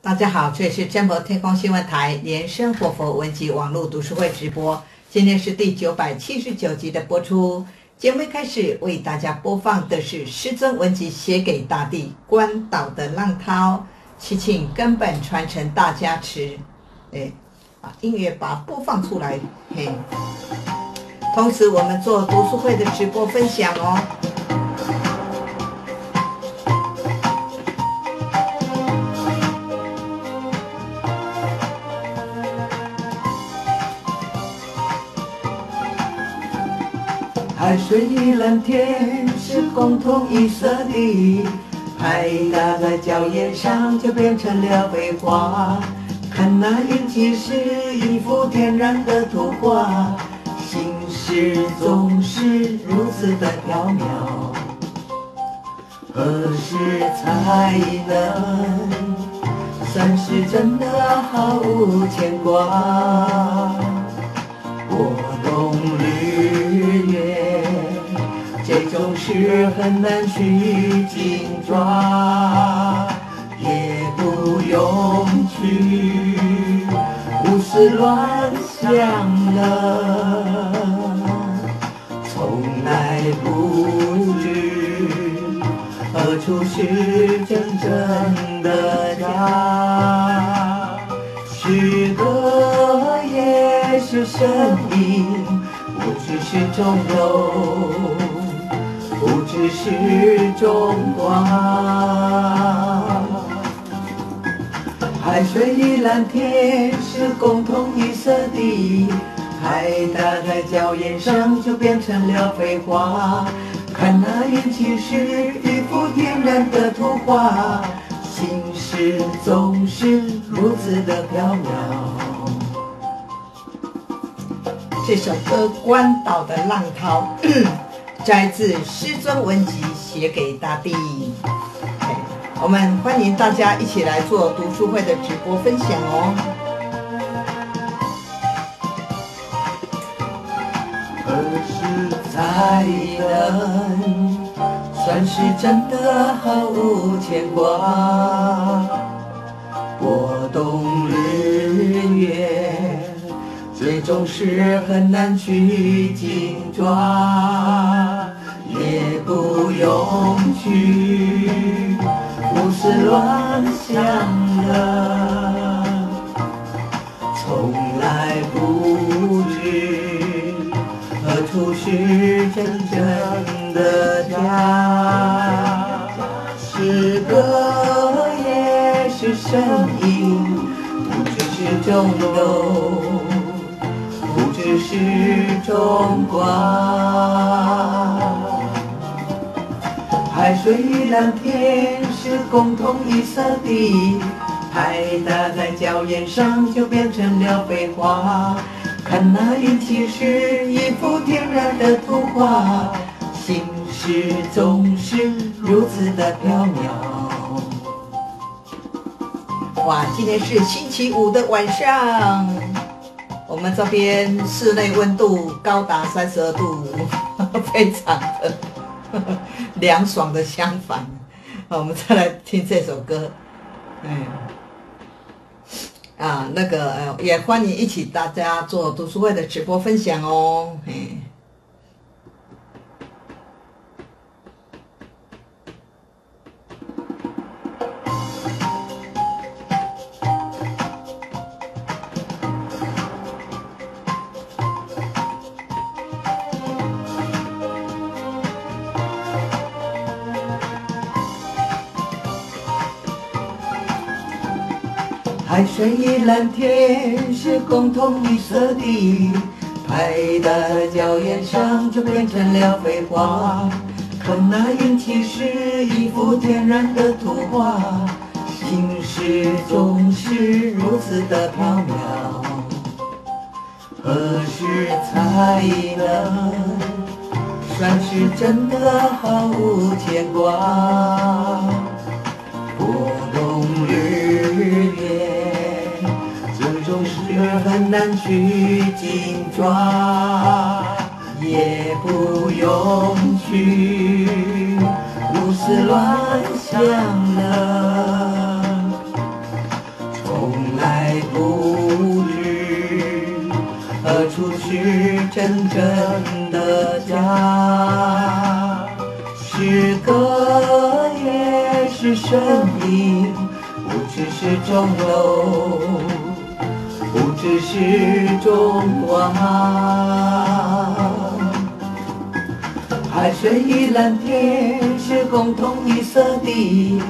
大家好，这里是真佛天空新闻台连生活佛文集网络读书会直播，今天是第九百七十九集的播出。节目开始为大家播放的是师尊文集写给大地关岛的浪涛，祈请根本传承大家持。哎，把音乐把播放出来，嘿。同时，我们做读书会的直播分享哦。海水与蓝天是共同一色的，海打在脚眼上就变成了绘画。看那云起时一幅天然的图画，心事总是如此的缥缈，何时才能算是真的毫无牵挂？拨动日月，总是很难去紧抓，也不用去胡思乱想了，从来不知何处是真正的家。是歌也是声音，不只是中流，只是中光。海水与蓝天是共同一色的，海打在脚眼上就变成了废话。看那云气是一幅天然的图画，心事总是如此的缥缈。这首歌《关岛的浪涛》摘自《师尊文集》，写给大地。我们欢迎大家一起来做读书会的直播分享哦。何时才能算是真的毫无牵挂？拨动日月，最终是很难去紧抓，不用去胡思乱想了，从来不知何处是真正的家。诗歌也是声音，不只是中流，不只是中光。海水与蓝天是共同一色的，海打在脚眼上就变成了废话。看那云起时一幅天然的图画，心事总是如此的缥缈。哇，今天是星期五的晚上，我们这边室内温度高达三十二度，非常的凉爽的相反。好，我们再来听这首歌，嗯。啊，那个呃，也欢迎一起大家做读书会的直播分享哦。嗯，海水与蓝天是共同一色的，拍打脚眼上就变成了废话。看那云气是一幅天然的图画，心事总是如此的缥缈。何时才能算是真的毫无牵挂？拨难难取经状，也不用去胡思乱想了。从来不知何处是真正的家，是歌也是声音，不知是钟楼。只是钟光。海水与蓝天是共同一色的，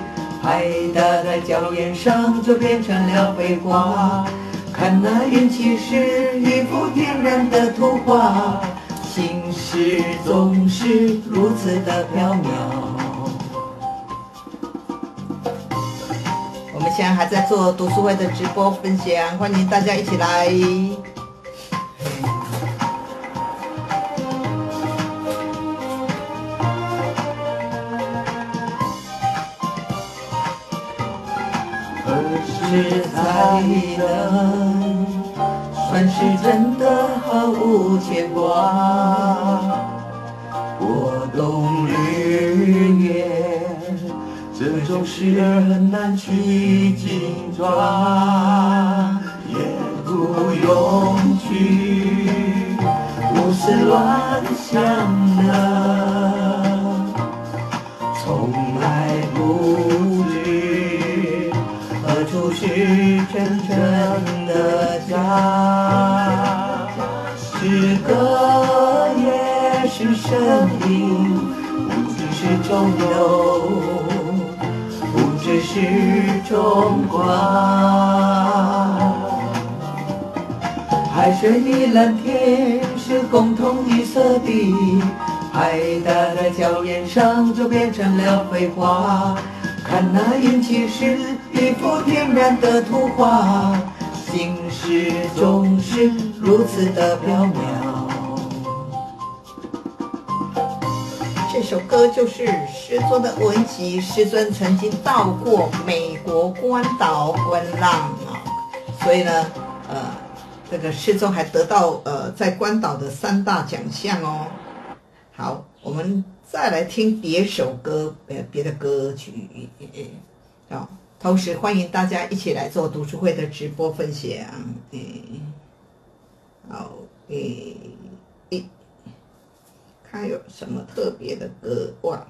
拍打在角岩上就变成了飞花。看那云起时一幅天然的图画，心事总是如此的飘渺。我们现在还在做读书会的直播分享，欢迎大家一起来。实在的，算是真的毫无牵挂。拨这种事儿很难去紧抓，也不用去胡思乱想的，从来不知何处是真正的家。是歌也是生命，不只是钟楼，不只是钟光。海水与蓝天是共同一色的，拍打在角岩上就变成了飞花。看那云气是一幅天然的图画，心事总是如此的飘渺。这首歌就是师尊的文集，师尊曾经到过美国关岛观浪啊，所以呢，呃，这个师尊还得到呃在关岛的三大奖项哦。好，我们再来听别首歌，呃，别的歌曲，好、同时欢迎大家一起来做读书会的直播分享，嗯，好，诶，诶。看有什么特别的歌哇？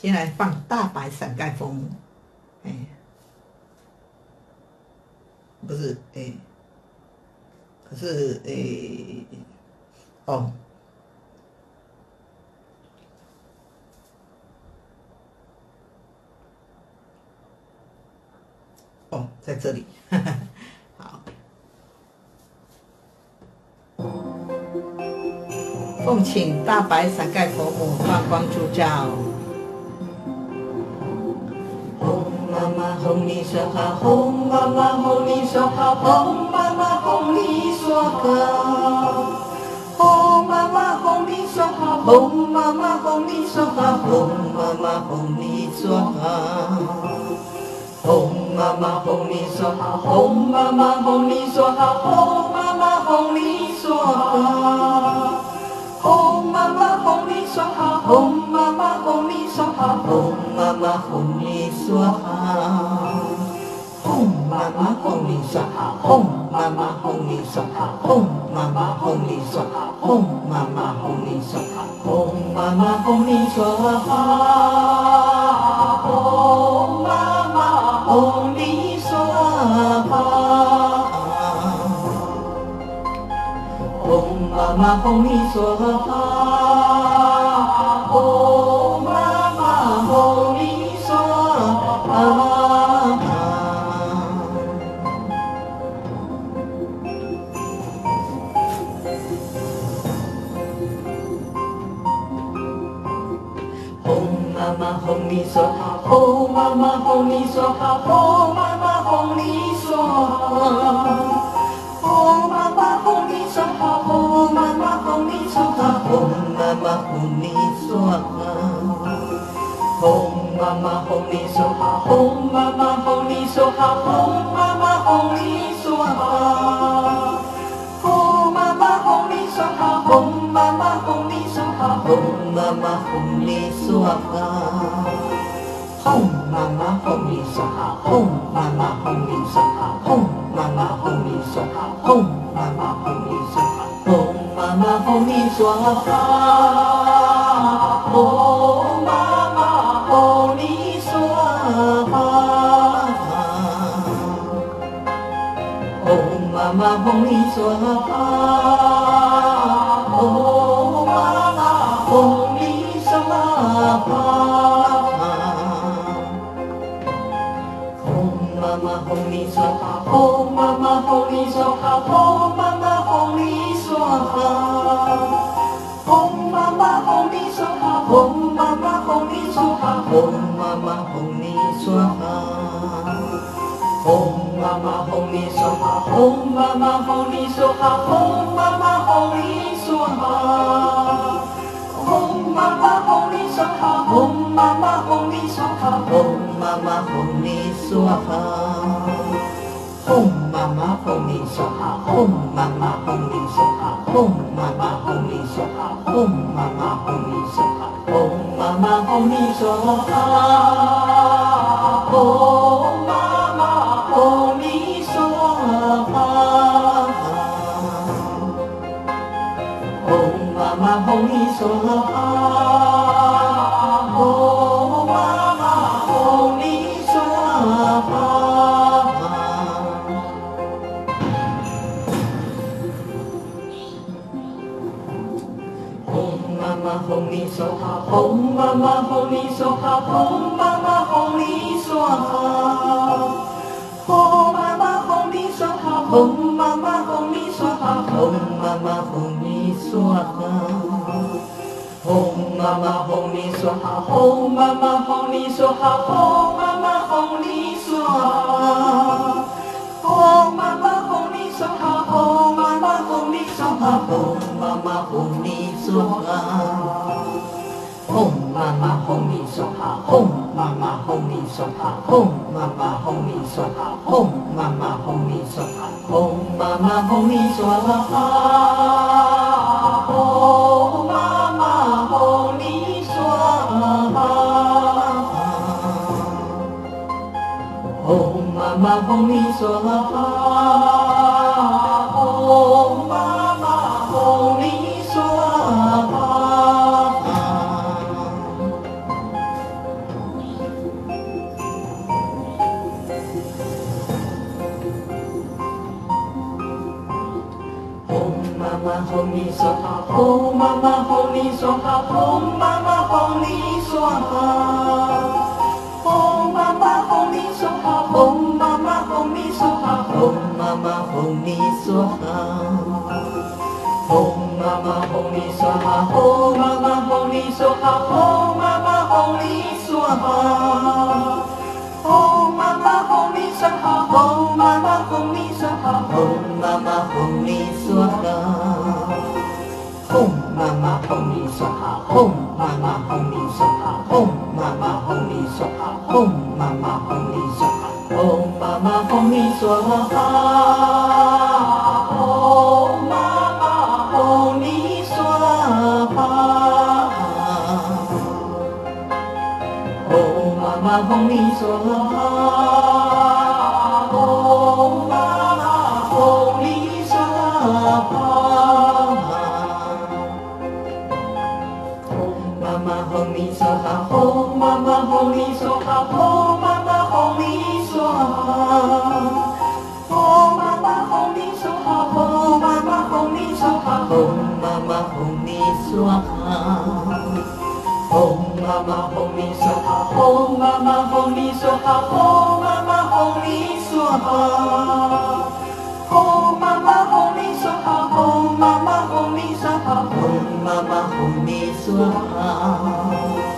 先来放《大白伞盖风》，哎，不是哎，可是哎，哦，哦，在这里，好。奉请大白伞盖佛母放光助照。红你说好，红妈妈红你说好，红妈妈红你说好。红妈妈红你说好，红妈妈红你说好，红妈妈红你说好。红妈妈红你说好，红妈妈红你说好，红妈妈红你说好。红妈妈红你说好，红妈妈红你说好，红妈妈红你说好。红妈妈哄你说好，红妈妈红你说好，红妈妈红你说好，红妈妈红你说好，红妈妈红你说好，红妈妈红你说好。红妈妈红你说好，红说好，红妈妈红你说好，红妈妈红你说好。红妈妈红你说好，红妈妈红你说好，红妈妈红你说好。红妈妈红你说好，红妈妈红你说好，红妈妈红嗡嘛嘛，哄哩嗦，嗡嘛嘛，哄哩嗦，嗡嘛嘛，哄哩嗦，嗡妈妈，哄哩嗦，嗡嘛嘛，哄哩嗦啊，嗡嘛嘛，哄哩嗦啊，嗡嘛嘛，哄哩嗦啊。Om Mama Holy Soha, Om Mama Holy Soha. Om Mama Holy Soha, Om Mama Holy Soha, Om Mama Holy Soha. Om Mama Holy Soha, Om Mama Holy Soha, Om Mama Holy Soha. Om Mama Holy Soha, Om Mama Holy Soha, Om Mama Holy Soha. 嗡嘛嘛吽咪嗦哈，嗡嘛嘛吽咪嗦啊，嗡嘛嘛吽咪嗦啊，嗡嘛嘛，嗡咪嗦啊，嗡嘛嘛，嗡咪嗦。说好，哄妈妈哄你说好，哄妈妈哄你说好，哄妈妈哄你说好，哄妈妈哄你说好，哄妈妈哄你说好，哄妈妈哄你说好，哄妈妈哄你说好，哄妈妈哄你说好，哄妈妈哄你说好，哄妈妈哄你说好，哄妈妈哄你说好。妈妈哄你说话哄妈妈哄你说话哄妈妈哄你说话哄妈妈哄你说话哄妈妈哄你说话啊哄妈妈哄你说话啊哄妈妈哄你说啊妈哄你说好，哄妈妈哄你说好，哄妈妈哄你说好，哄妈妈哄你说好，哄妈妈哄你说好，哄妈妈哄你说好，哄妈妈哄你说好，哄妈妈哄你说好，哄妈妈哄你说好，说好，哦妈妈哄你说好，哦妈妈哄你说好，哄妈妈哄你说好，哄妈妈哄你说好，哄妈妈哄你说好，哄妈妈哄你说好，哄妈妈哄你说好。哄你说好。妈妈哄你说好，哦，妈妈哄你说，哦，妈妈哄你说好，哦，妈妈哄你说好，哦，妈妈哄你说好，哦，妈妈哄你说好，哦，妈妈哄你说好，哦，妈妈哄你说好，哦，妈妈哄你说好，哦，妈妈哄你说好，哦，妈妈哄你说好。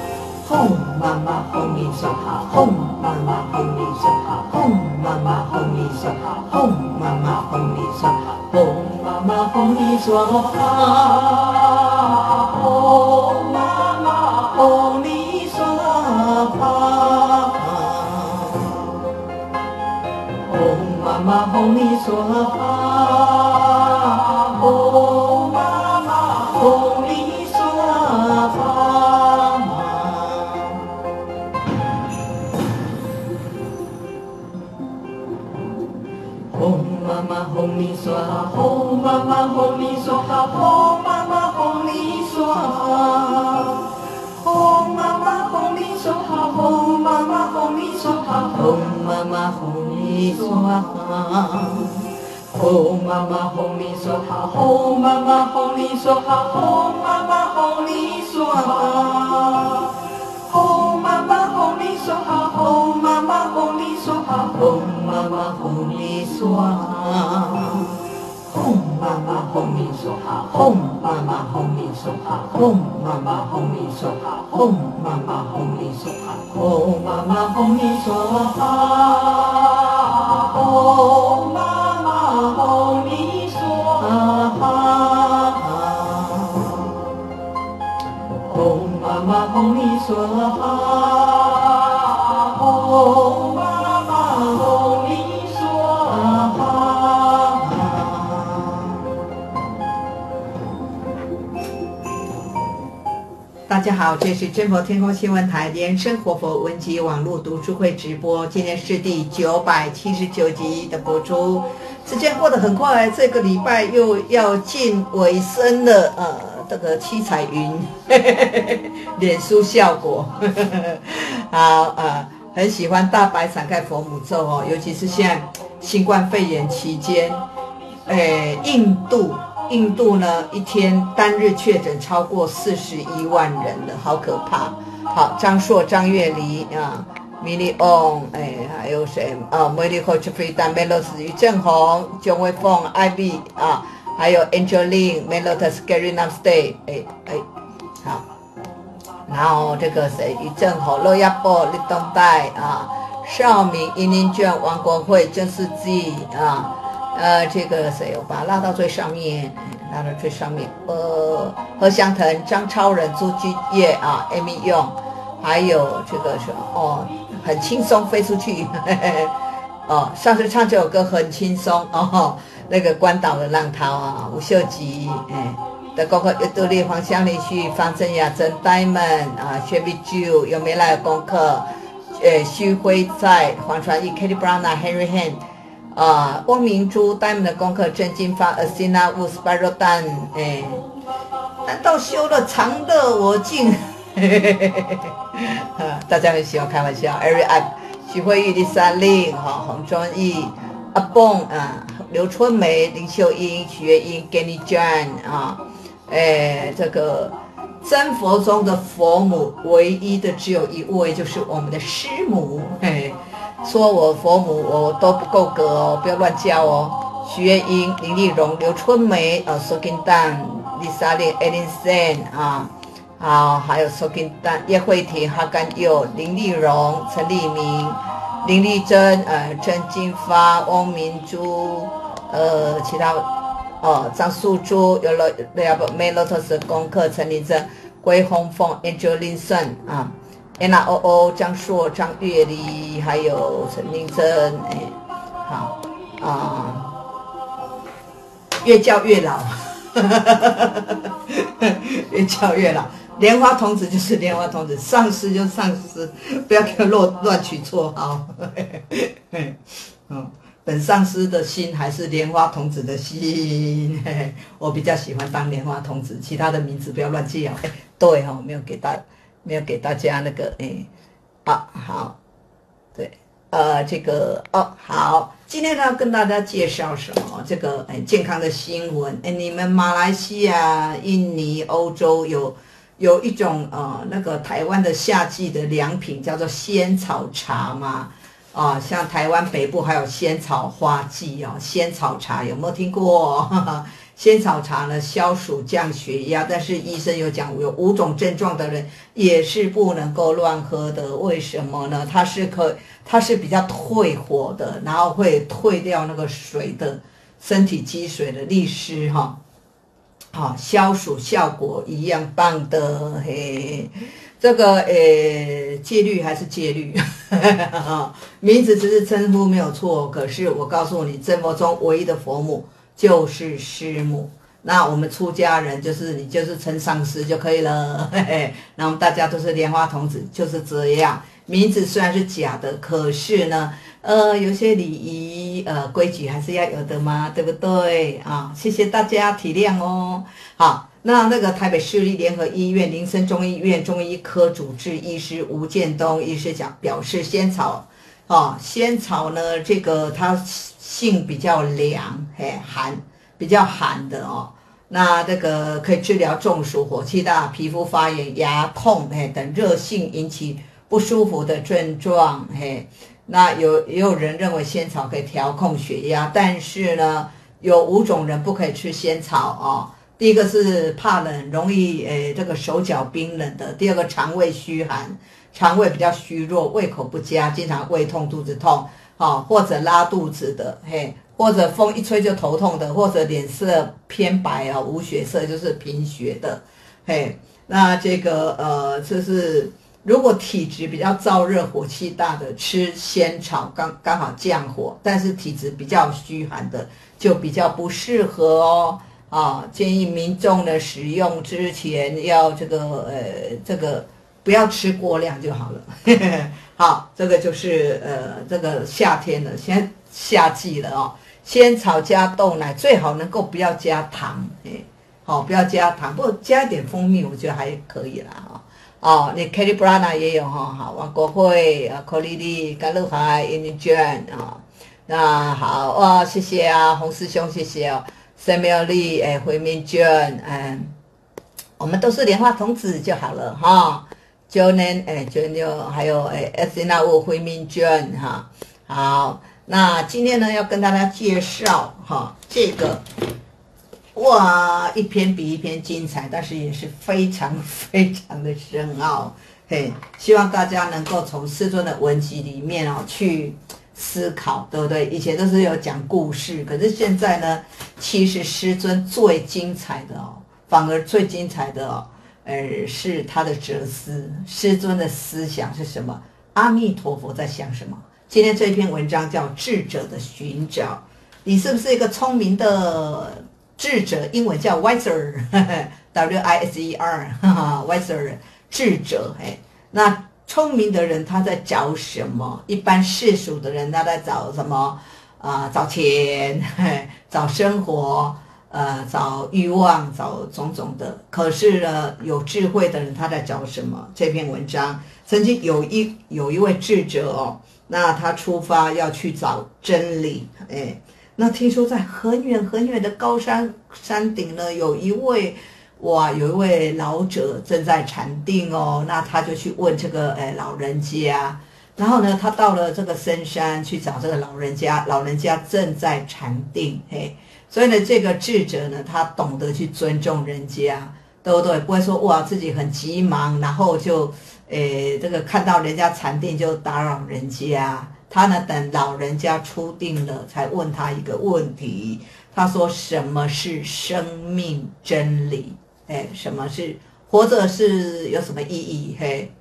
咪嗦发哦妈妈哦咪嗦发哦妈妈哦哄妈妈哄你说好，哄妈妈哄你说好，哄妈妈。你说好，哄妈妈哄你说好，哄妈妈哄你说好，哄妈妈哄你说好，哄妈妈哄你说好，哄妈妈哄你说好，哄妈妈哄你说好，哄妈妈颂嘛吽妈妈，吽弥颂哈，吽妈妈，吽弥颂哈，吽妈妈，吽弥颂哈，吽妈妈，吽弥颂哈，吽妈妈，吽弥颂哈，吽妈妈，吽弥颂哈，吽妈妈，吽弥颂哈，吽妈妈，吽弥颂哈。说好，哄妈妈哄你说好，哄妈妈哄你说好，哄妈妈哄你说好，哄妈妈哄你说好，哄妈妈哄你说好。大家好，这是真佛天空新闻台莲生活佛文集网络读书会直播，今天是第九百七十九集的播出。时间过得很快，这个礼拜又要近尾声了。呃，这个七彩云，脸书效果，好呃，很喜欢大白伞盖佛母咒哦，尤其是现在新冠肺炎期间，诶，印度。印度呢，一天单日确诊超过四十一万人了，好可怕。好，张硕、张月离啊，米利翁，哎，还有谁啊？梅丽和屈菲丹、梅洛斯、于正宏、姜伟峰、Ivy 啊，还有 Angeline、Melotus、Gary Namstay，哎哎，好。然后这个谁？于正宏、罗亚波、立东代啊，邵明、殷林娟、王国慧、郑思基啊。呃，这个谁？我把它拉到最上面，拉到最上面。呃，何香腾、张超人、朱君叶啊，Amy Young，还有这个是哦，很轻松飞出去。哦，上次唱这首歌很轻松哦。那个关岛的浪涛啊，吴秀吉，哎，的功课有独立黄香林旭、方正雅、曾 Diamond 啊，薛碧珠有没来功课？呃，徐辉在黄传义、Katy Brown、Henry Han。啊，汪明珠、Diamond 的功课，郑金发、Asina Wu、Spiral Dan，哎，难道修了长乐我竟？大家很喜欢开玩笑。Every up，徐慧玉、李莎玲、哈洪庄义、阿蹦啊，刘春梅、林秀英、许月英、Ganny Jan 啊，哎，这个真佛中的佛母，唯一的只有一位，就是我们的师母，嘿。说我佛母我都不够格哦，不要乱叫哦。徐月英、林丽蓉、刘春梅、呃苏金蛋、李莎莉、艾琳森啊，好，还有苏金蛋、叶慧婷、哈甘佑、林丽蓉、陈立明、林丽珍、呃陈金发、汪明珠，呃其他哦张素珠，有了要不梅洛特斯功课，陈林珍、桂红凤、Angelina 啊。N O O 张硕、张月丽，还有陈林珍，哎，好啊，越叫越老，越叫越老。莲花童子就是莲花童子，上师就上师，不要给我乱乱取绰号。嗯，本上师的心还是莲花童子的心，我比较喜欢当莲花童子，其他的名字不要乱叫。哎，对哈，没有给大。没有给大家那个哎，啊好，对，呃这个哦好，今天呢跟大家介绍什么？这个哎健康的新闻哎，你们马来西亚、印尼、欧洲有有一种呃那个台湾的夏季的良品叫做仙草茶吗？啊，像台湾北部还有仙草花季哦，仙草茶有没有听过？仙草茶呢，消暑降血压，但是医生有讲，有五种症状的人也是不能够乱喝的。为什么呢？它是可，它是比较退火的，然后会退掉那个水的身体积水的利湿哈。好，消暑效果一样棒的嘿。这个诶，戒律还是戒律，名字只是称呼没有错，可是我告诉你，真佛中唯一的佛母。就是师母，那我们出家人就是你就是称上师就可以了。嘿嘿，那我们大家都是莲花童子，就是这样。名字虽然是假的，可是呢，呃，有些礼仪呃规矩还是要有的嘛，对不对啊？谢谢大家体谅哦。好，那那个台北市立联合医院林森中医院中医科主治医师吴建东医师讲表示，仙草，啊，仙草呢，这个它性比较凉，嘿，寒，比较寒的哦。那这个可以治疗中暑、火气大、皮肤发炎、牙痛，嘿等热性引起不舒服的症状，嘿。那有也有人认为仙草可以调控血压，但是呢，有五种人不可以吃仙草哦。第一个是怕冷，容易诶这个手脚冰冷的；第二个肠胃虚寒，肠胃比较虚弱，胃口不佳，经常胃痛、肚子痛，好或者拉肚子的，嘿，或者风一吹就头痛的，或者脸色偏白啊，无血色就是贫血的，嘿，那这个呃就是。如果体质比较燥热、火气大的，吃仙草刚刚好降火；但是体质比较虚寒的，就比较不适合哦。啊，建议民众呢使用之前要这个呃这个不要吃过量就好了。好，这个就是呃这个夏天了，先夏季了哦。仙草加豆奶最好能够不要加糖，哎，好不要加糖，不加一点蜂蜜我觉得还可以啦啊。哦，那 Kelly Brana 也有哈，好，王国辉啊，柯丽丽、甘露海、印尼娟啊，那好哇，谢谢啊，洪师兄，谢谢哦，Samuel Lee，哎，回民娟，嗯，我们都是莲花童子就好了哈，Joan，哎，Joan，还有哎，Sina 我回民娟哈，好，那今天呢要跟大家介绍哈这个。哇，一篇比一篇精彩，但是也是非常 非常的深奥。嘿，希望大家能够从师尊的文集里面哦去思考，对不对？以前都是有讲故事，可是现在呢，其实师尊最精彩的哦，反而最精彩的哦，呃，是他的哲思。师尊的思想是什么？阿弥陀佛在想什么？今天这一篇文章叫《智者的寻找》，你是不是一个聪明的？智者，英文叫 wiser，W I S E R，wiser，智者。哎，那聪明的人他在找什么？一般世俗的人他在找什么？啊，找钱，找生活，呃，找欲望，找种种的。可是呢，有智慧的人他在找什么？这篇文章曾经有一有一位智者哦，那他出发要去找真理，哎。那听说在很远很远的高山山顶呢，有一位哇，有一位老者正在禅定哦。那他就去问这个诶老人家，然后呢，他到了这个深山去找这个老人家，老人家正在禅定，嘿，所以呢，这个智者呢，他懂得去尊重人家，对不对？不会说哇自己很急忙，然后就诶这个看到人家禅定就打扰人家。他呢，等老人家出定了，才问他一个问题。他说：“什么是生命真理？哎，什么是活着是有什么意义？嘿，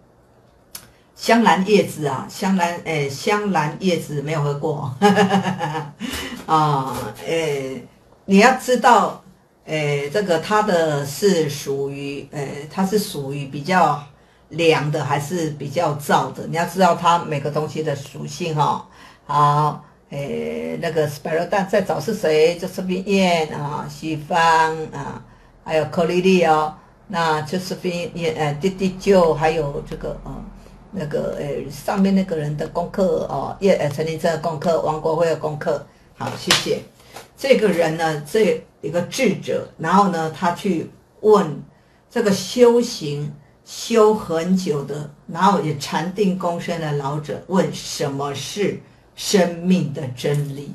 香兰叶子啊，香兰，哎，香兰叶子没有喝过。啊，哎，你要知道，哎，这个它的是属于，哎，它是属于比较。”凉的还是比较燥的，你要知道它每个东西的属性哈。好，诶，那个 s p i r a l 蛋在找是谁？就是冰燕啊，西方啊，还有柯丽丽哦。那就是冰燕，呃，弟弟舅，还有这个呃，那个诶，上面那个人的功课哦，叶呃陈林真的功课，王国辉的功课。好，谢谢。这个人呢，这一个智者，然后呢，他去问这个修行。修很久的，然后也禅定功深的老者问：什么是生命的真理？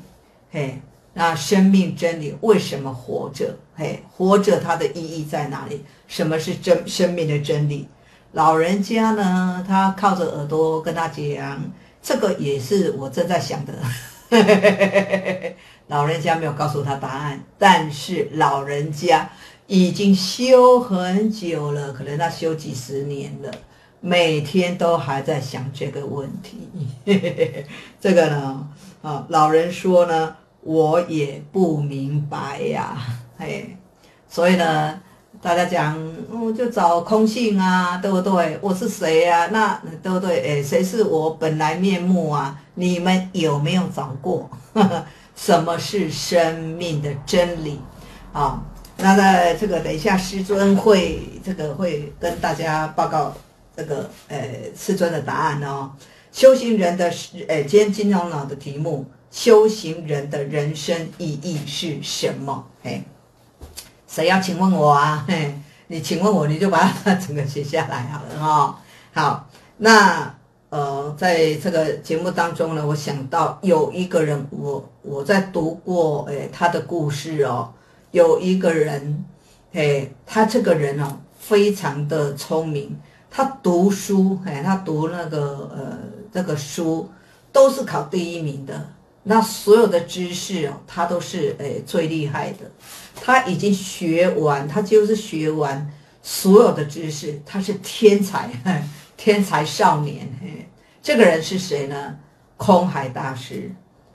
嘿，那生命真理为什么活着？嘿，活着它的意义在哪里？什么是真生命的真理？老人家呢，他靠着耳朵跟他讲，这个也是我正在想的。老人家没有告诉他答案，但是老人家。已经修很久了，可能他修几十年了，每天都还在想这个问题。这个呢，啊，老人说呢，我也不明白呀，所以呢，大家讲，我就找空性啊，对不对？我是谁呀？那对不对？哎，谁是我本来面目啊？你们有没有找过？什么是生命的真理？啊？那在这个等一下师尊会这个会跟大家报告这个呃师尊的答案哦。修行人的，今天金长老的题目：修行人的人生意义是什么？哎，谁要请问我啊？嘿，你请问我，你就把它整个写下来好了哈。好，那呃，在这个节目当中呢，我想到有一个人，我我在读过诶他的故事哦。有一个人，哎，他这个人哦，非常的聪明。他读书，哎，他读那个呃，这个书都是考第一名的。那所有的知识哦，他都是哎最厉害的。他已经学完，他就是学完所有的知识，他是天才，天才少年。嘿，这个人是谁呢？空海大师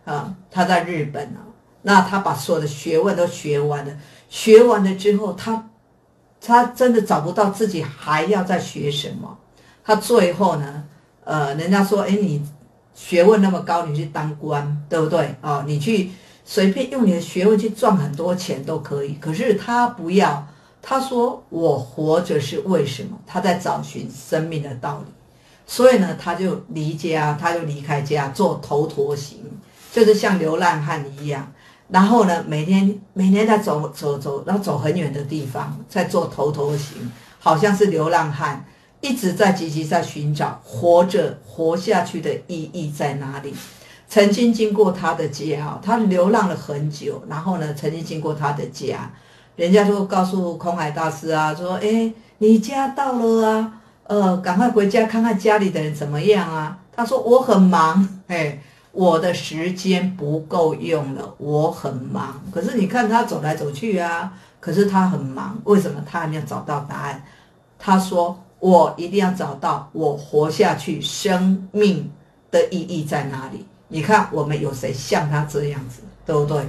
啊，他在日本啊。那他把所有的学问都学完了，学完了之后，他他真的找不到自己还要再学什么。他最后呢，呃，人家说，哎，你学问那么高，你去当官，对不对？哦，你去随便用你的学问去赚很多钱都可以。可是他不要，他说我活着是为什么？他在找寻生命的道理。所以呢，他就离家，他就离开家，做头陀行，就是像流浪汉一样。然后呢，每天每天在走走走，然后走很远的地方，在做头陀行，好像是流浪汉，一直在积极在寻找活着活下去的意义在哪里。曾经经过他的家，他流浪了很久，然后呢，曾经经过他的家，人家就告诉空海大师啊，说：“哎，你家到了啊，呃，赶快回家看看家里的人怎么样啊。”他说：“我很忙，哎。”我的时间不够用了，我很忙。可是你看他走来走去啊，可是他很忙，为什么？他还没有找到答案。他说：“我一定要找到我活下去生命的意义在哪里。”你看，我们有谁像他这样子，对不对？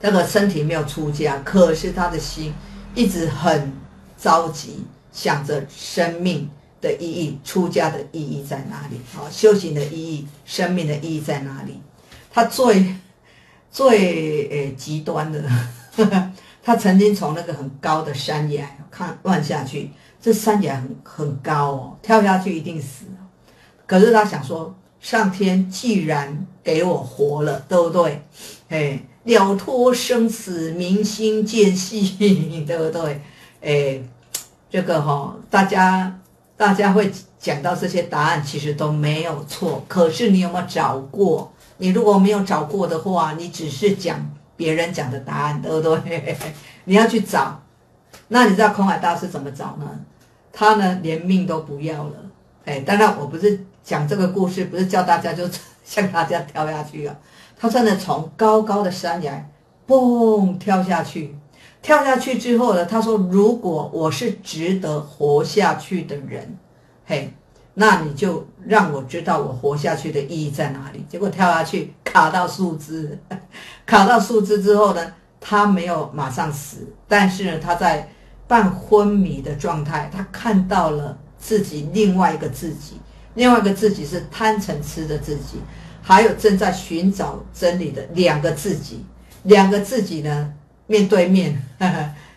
这个身体没有出家，可是他的心一直很着急，想着生命。的意义，出家的意义在哪里？好，修行的意义，生命的意义在哪里？他最 最呃极端的，他曾经从那个很高的山崖看望下去，这山崖很很高哦，跳下去一定死。可是他想说，上天既然给我活了，对不对？哎，了脱生死，明心见性，对不对？哎，这个哈，大家。大家会讲到这些答案，其实都没有错。可是你有没有找过？你如果没有找过的话，你只是讲别人讲的答案，对不对？你要去找。那你知道空海大师怎么找呢？他呢，连命都不要了。哎，当然我不是讲这个故事，不是叫大家就像他这样跳下去啊。他真的从高高的山崖，嘣跳下去。跳下去之后呢，他说：“如果我是值得活下去的人，嘿，那你就让我知道我活下去的意义在哪里。”结果跳下去卡到树枝，卡到树枝之后呢，他没有马上死，但是呢，他在半昏迷的状态，他看到了自己另外一个自己，另外一个自己是贪嗔痴的自己，还有正在寻找真理的两个自己，两个自己呢。面对面，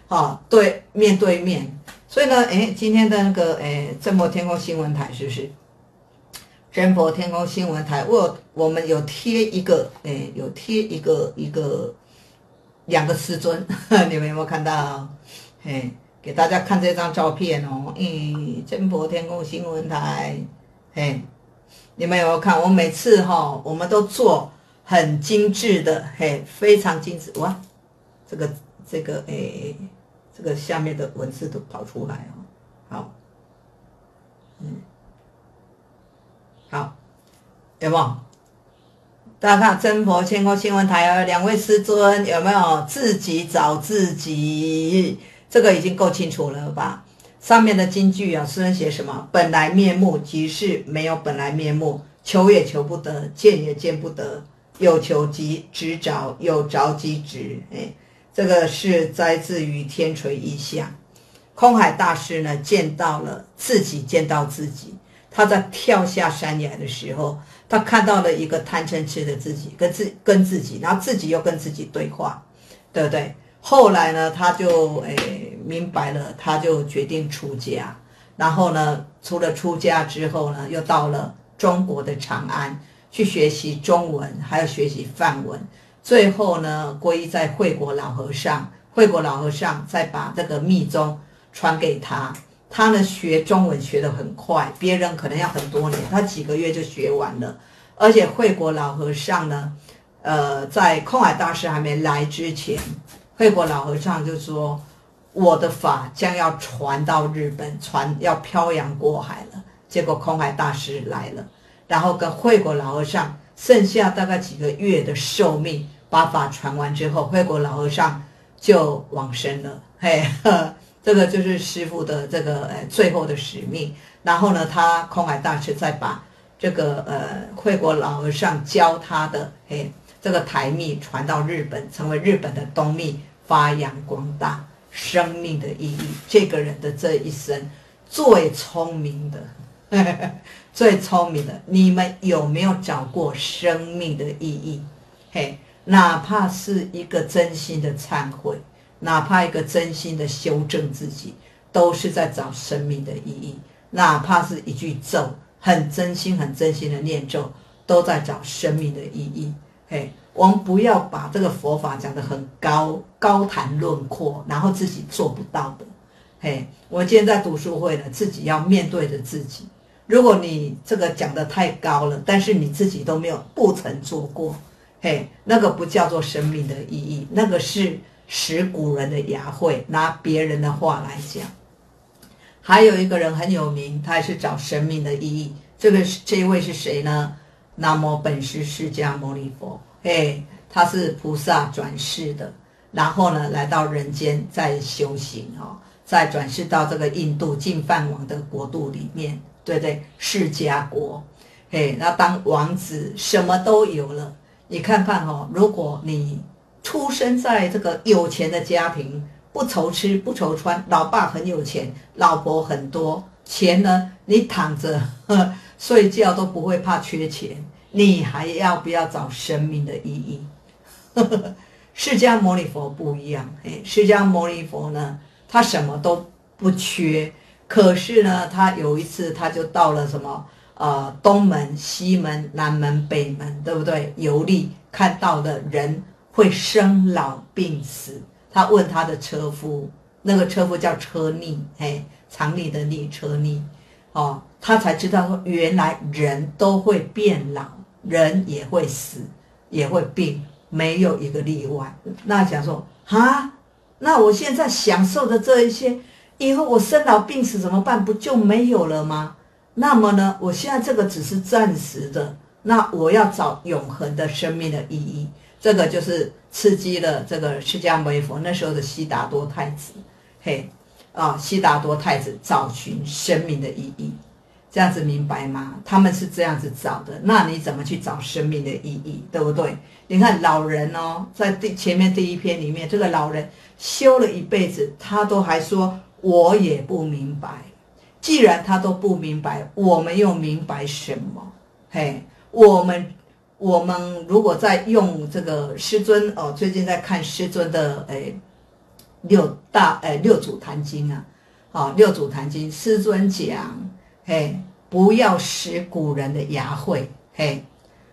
哈，对，面对面。所以呢，哎，今天的那个，哎，真佛天空新闻台是不是？真佛天空新闻台，我我们有贴一个，哎，有贴一个一个两个师尊，你们有没有看到？嘿，给大家看这张照片哦。嗯，真佛天空新闻台，嘿，你们有没有看？我每次哈，我们都做很精致的，嘿，非常精致哇。这个这个诶，这个下面的文字都跑出来哦。好，嗯，好，有没有？大家看真佛天空新闻台啊，两位师尊有没有自己找自己？这个已经够清楚了吧？上面的金句啊，诗人写什么？本来面目即是没有本来面目，求也求不得，见也见不得，有求即直找，有着即止，哎。这个是摘自于天垂意象，空海大师呢见到了自己，见到自己。他在跳下山崖的时候，他看到了一个贪嗔痴的自己，跟自跟自己，然后自己又跟自己对话，对不对？后来呢，他就诶明白了，他就决定出家。然后呢，除了出家之后呢，又到了中国的长安去学习中文，还要学习梵文。最后呢，皈依在惠国老和尚。惠国老和尚再把这个密宗传给他。他呢学中文学得很快，别人可能要很多年，他几个月就学完了。而且惠国老和尚呢，呃，在空海大师还没来之前，惠国老和尚就说：“我的法将要传到日本，传要漂洋过海了。”结果空海大师来了，然后跟惠国老和尚剩下大概几个月的寿命，把法传完之后，惠国老和尚就往生了。嘿。这个就是师傅的这个呃最后的使命，然后呢，他空海大师再把这个呃惠国老和尚教他的嘿这个台密传到日本，成为日本的东密，发扬光大生命的意义。这个人的这一生最聪明的，最聪明的，你们有没有找过生命的意义？嘿，哪怕是一个真心的忏悔。哪怕一个真心的修正自己，都是在找生命的意义；哪怕是一句咒，很真心、很真心的念咒，都在找生命的意义。嘿，我们不要把这个佛法讲得很高、高谈论阔，然后自己做不到的。嘿，我今天在读书会呢，自己要面对着自己。如果你这个讲得太高了，但是你自己都没有、不曾做过，嘿，那个不叫做生命的意义，那个是。使古人的雅慧，拿别人的话来讲。还有一个人很有名，他也是找生命的意义。这个这一位是谁呢？南无本师释迦牟尼佛。哎，他是菩萨转世的，然后呢来到人间再修行哦，再转世到这个印度净饭王的国度里面，对不对？释迦国。哎，那当王子什么都有了。你看看哦，如果你。出生在这个有钱的家庭，不愁吃不愁穿，老爸很有钱，老婆很多钱呢，你躺着呵睡觉都不会怕缺钱，你还要不要找生命的意义？释迦牟尼佛不一样，哎，释迦牟尼佛呢，他什么都不缺，可是呢，他有一次他就到了什么呃东门、西门、南门、北门，对不对？游历看到的人。会生老病死，他问他的车夫，那个车夫叫车逆，哎，常逆的尼，车逆，哦，他才知道说，原来人都会变老，人也会死，也会病，没有一个例外。那讲说，啊，那我现在享受的这一些，以后我生老病死怎么办？不就没有了吗？那么呢，我现在这个只是暂时的，那我要找永恒的生命的意义。这个就是刺激了这个释迦牟尼佛那时候的悉达多太子，嘿，啊，悉达多太子找寻生命的意义，这样子明白吗？他们是这样子找的，那你怎么去找生命的意义，对不对？你看老人哦，在第前面第一篇里面，这个老人修了一辈子，他都还说我也不明白。既然他都不明白，我们又明白什么？嘿，我们。我们如果在用这个师尊哦，最近在看师尊的诶六大诶六祖坛经啊，好六祖坛经，师尊讲，嘿，不要使古人的牙慧，嘿，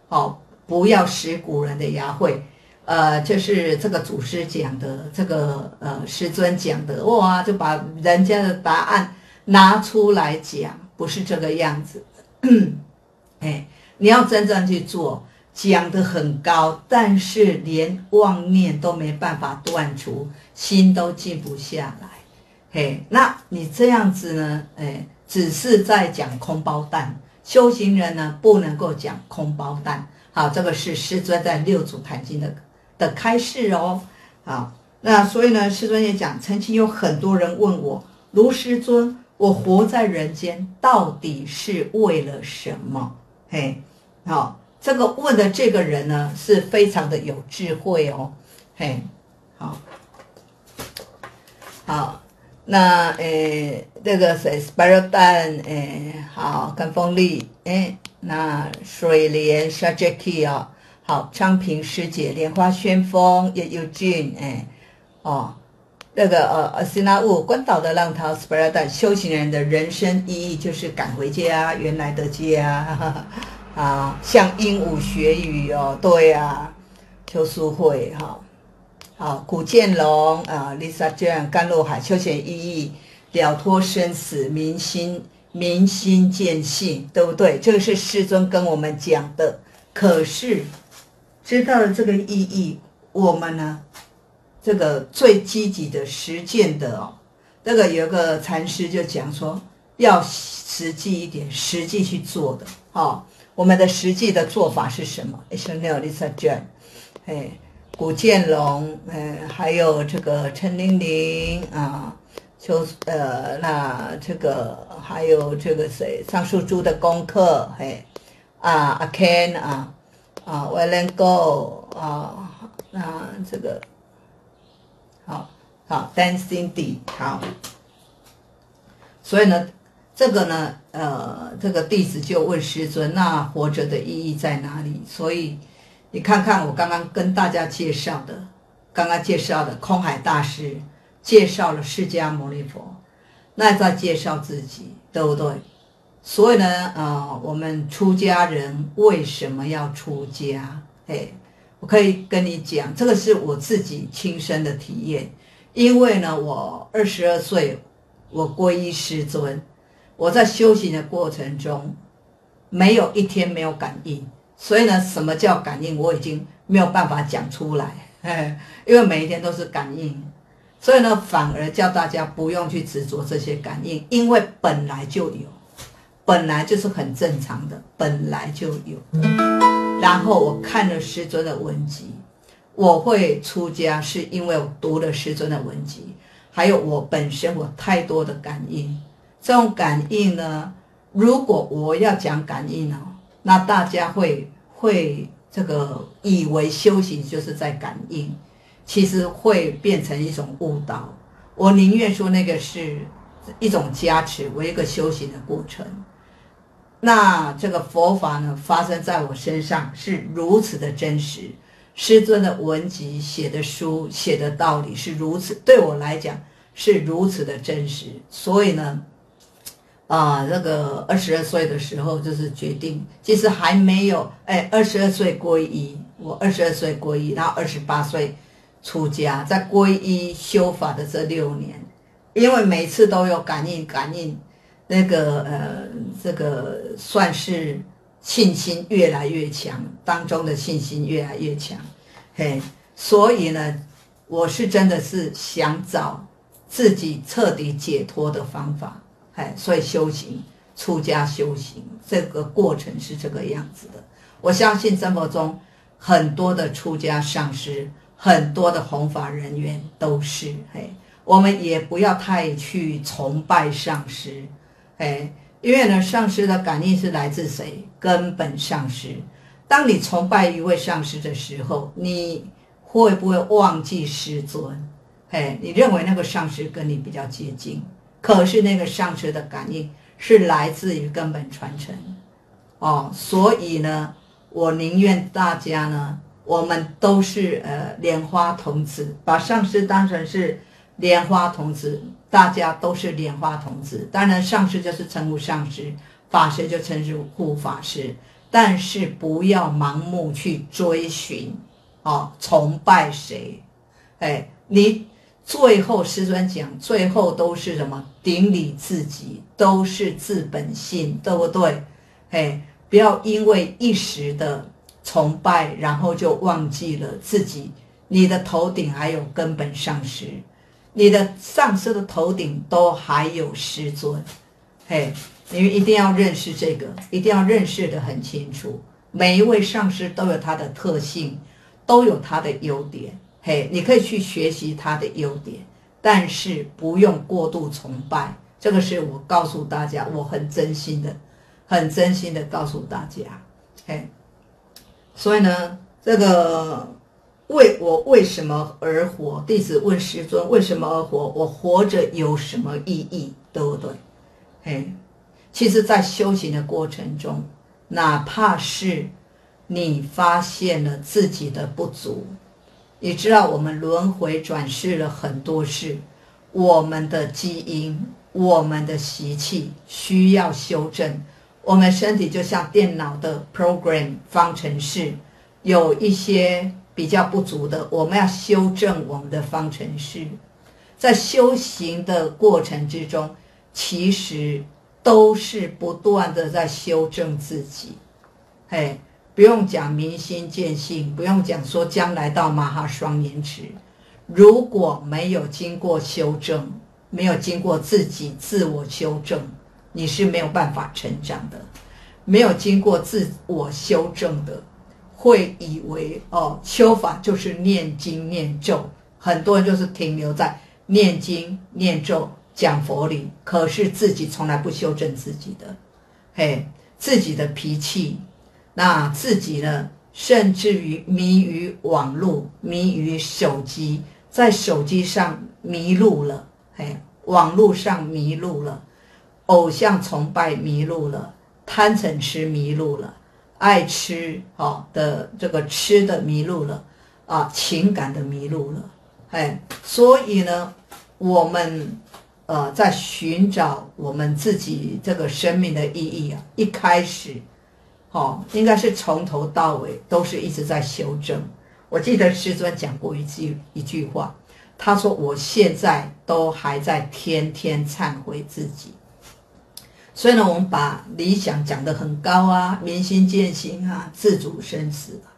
好，不要使古人的牙慧，呃，就是这个祖师讲的，这个呃师尊讲的，哇，就把人家的答案拿出来讲，不是这个样子，哎，你要真正去做。讲得很高，但是连妄念都没办法断除，心都静不下来。嘿，那你这样子呢？哎，只是在讲空包蛋。修行人呢，不能够讲空包蛋。好，这个是师尊在六祖坛经的的开示哦。好，那所以呢，师尊也讲，曾经有很多人问我，卢师尊，我活在人间到底是为了什么？嘿，好。这个问的这个人呢，是非常的有智慧哦，嘿，好，好，那诶，这个是 spiral 蛋，诶，好，跟风力，诶，那水莲 s h a j a k i 哦，好，昌平师姐，莲花旋风叶有俊，诶，哦，那个呃呃，西那乌关岛的浪涛斯普拉旦，修行人的人生意义就是赶回家，原来的家啊，向鹦鹉学语哦，对啊，邱淑慧哈，好，古建龙啊，Lisa j n 甘露海，修行意义了脱生死，明心明心见性，对不对？这个是师尊跟我们讲的。可是知道了这个意义，我们呢？这个最积极的实践的哦，那个有个禅师就讲说，要实际一点，实际去做的。哦，我们的实际的做法是什么？Chanel Lisa j n 哎，古建龙，哎，还有这个陈玲玲啊，就呃，那这个还有这个谁，上树珠的功课，嘿，啊，阿 Ken 啊，啊 w e l l a n Go 啊，那这个。好好，Dancing D 好，所以呢，这个呢，呃，这个弟子就问师尊：那活着的意义在哪里？所以你看看我刚刚跟大家介绍的，刚刚介绍的空海大师介绍了释迦牟尼佛，那在介绍自己，对不对？所以呢，呃，我们出家人为什么要出家？哎。我可以跟你讲，这个是我自己亲身的体验。因为呢，我二十二岁，我皈依师尊，我在修行的过程中，没有一天没有感应。所以呢，什么叫感应，我已经没有办法讲出来。因为每一天都是感应，所以呢，反而叫大家不用去执着这些感应，因为本来就有，本来就是很正常的，本来就有。然后我看了师尊的文集，我会出家是因为我读了师尊的文集，还有我本身我太多的感应。这种感应呢，如果我要讲感应呢，那大家会会这个以为修行就是在感应，其实会变成一种误导。我宁愿说那个是一种加持，为一个修行的过程。那这个佛法呢，发生在我身上是如此的真实，师尊的文集写的书写的道理是如此，对我来讲是如此的真实，所以呢，啊，那个二十二岁的时候就是决定，其实还没有，哎，二十二岁皈依，我二十二岁皈依，然后二十八岁出家，在皈依修法的这六年，因为每次都有感应，感应。那个呃，这个算是信心越来越强，当中的信心越来越强，嘿，所以呢，我是真的是想找自己彻底解脱的方法，哎，所以修行出家修行这个过程是这个样子的。我相信生活中很多的出家上师，很多的弘法人员都是，嘿，我们也不要太去崇拜上师。哎，因为呢，上师的感应是来自谁？根本上师。当你崇拜一位上师的时候，你会不会忘记师尊？哎，你认为那个上师跟你比较接近，可是那个上师的感应是来自于根本传承。哦，所以呢，我宁愿大家呢，我们都是呃莲花童子，把上师当成是莲花童子。大家都是莲花童子，当然上师就是称呼上师，法师就称呼法师，但是不要盲目去追寻，哦，崇拜谁？哎，你最后师尊讲，最后都是什么？顶礼自己，都是自本性，对不对？哎，不要因为一时的崇拜，然后就忘记了自己，你的头顶还有根本上师。你的上师的头顶都还有师尊，嘿，你们一定要认识这个，一定要认识的很清楚。每一位上师都有他的特性，都有他的优点，嘿，你可以去学习他的优点，但是不用过度崇拜。这个是我告诉大家，我很真心的，很真心的告诉大家，嘿。所以呢，这个。为我为什么而活？弟子问师尊：为什么而活？我活着有什么意义？对不对？嘿，其实，在修行的过程中，哪怕是你发现了自己的不足，你知道我们轮回转世了很多事，我们的基因、我们的习气需要修正。我们身体就像电脑的 program 方程式，有一些比较不足的，我们要修正我们的方程式。在修行的过程之中，其实都是不断的在修正自己。嘿，不用讲明心见性，不用讲说将来到马哈双年池，如果没有经过修正，没有经过自己自我修正。你是没有办法成长的，没有经过自我修正的，会以为哦，修法就是念经念咒，很多人就是停留在念经念咒讲佛理，可是自己从来不修正自己的，嘿，自己的脾气，那自己呢，甚至于迷于网络，迷于手机，在手机上迷路了，嘿，网络上迷路了。偶像崇拜迷路了，贪嗔痴迷路了，爱吃哦的这个吃的迷路了，啊，情感的迷路了，哎，所以呢，我们呃在寻找我们自己这个生命的意义啊，一开始，哦，应该是从头到尾都是一直在修正。我记得师尊讲过一句一句话，他说：“我现在都还在天天忏悔自己。”所以呢，我们把理想讲得很高啊，明心见性啊，自主生死啊。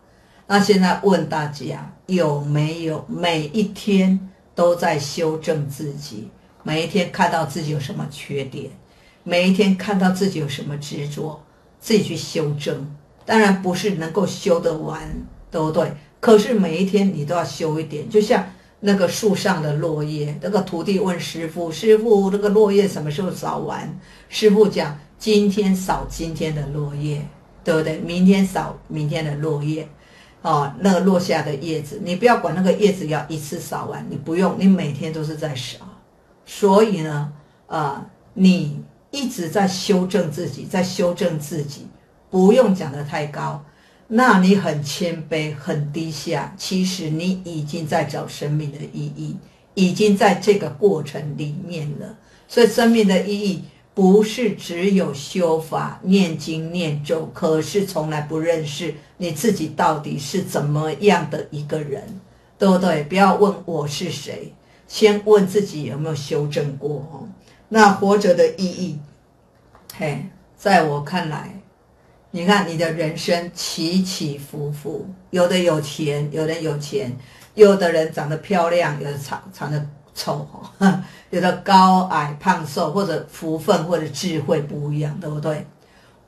那现在问大家，有没有每一天都在修正自己？每一天看到自己有什么缺点，每一天看到自己有什么执着，自己去修正。当然不是能够修得完，对不对？可是每一天你都要修一点，就像。那个树上的落叶，那个徒弟问师傅：“师傅，那个落叶什么时候扫完？”师傅讲：“今天扫今天的落叶，对不对？明天扫明天的落叶，哦，那个落下的叶子，你不要管那个叶子要一次扫完，你不用，你每天都是在扫。所以呢，啊，你一直在修正自己，在修正自己，不用讲得太高。”那你很谦卑，很低下，其实你已经在找生命的意义，已经在这个过程里面了。所以生命的意义不是只有修法、念经、念咒，可是从来不认识你自己到底是怎么样的一个人，对不对？不要问我是谁，先问自己有没有修正过哦。那活着的意义，嘿，在我看来。你看你的人生起起伏伏，有的有钱，有的有钱，有的人长得漂亮，有的长长得丑，有的高矮胖瘦，或者福分或者智慧不一样，对不对？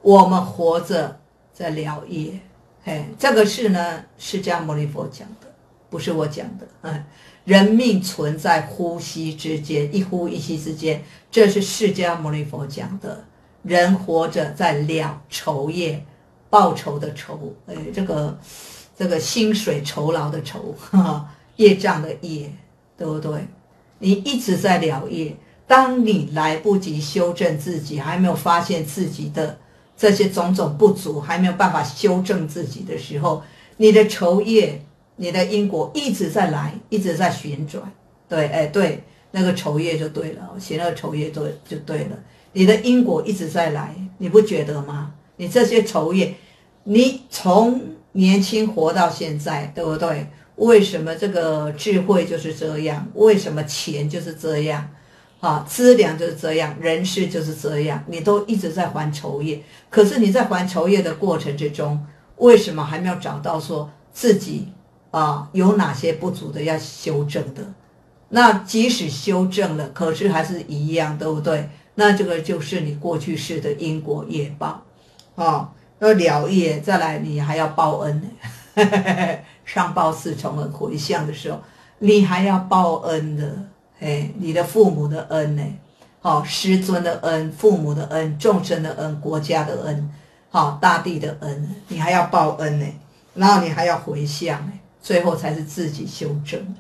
我们活着在聊业，嘿，这个是呢，释迦牟尼佛讲的，不是我讲的，嗯，人命存在呼吸之间，一呼一吸之间，这是释迦牟尼佛讲的。人活着在了酬业，报酬的酬，哎，这个这个薪水酬劳的酬，哈 业障的业，对不对？你一直在了业，当你来不及修正自己，还没有发现自己的这些种种不足，还没有办法修正自己的时候，你的酬业，你的因果一直在来，一直在旋转。对，哎，对，那个酬业就对了，写那个酬业就就对了。你的因果一直在来，你不觉得吗？你这些仇业，你从年轻活到现在，对不对？为什么这个智慧就是这样？为什么钱就是这样？啊，资粮就是这样，人事就是这样，你都一直在还仇业。可是你在还仇业的过程之中，为什么还没有找到说自己啊有哪些不足的要修正的？那即使修正了，可是还是一样，对不对？那这个就是你过去式的因果业报，哦，要了业，再来你还要报恩。呢，上报四重恩回向的时候，你还要报恩的，哎，你的父母的恩呢，好，师尊的恩，父母的恩，众生的恩，国家的恩，好，大地的恩，你还要报恩呢，然后你还要回向呢，最后才是自己修正。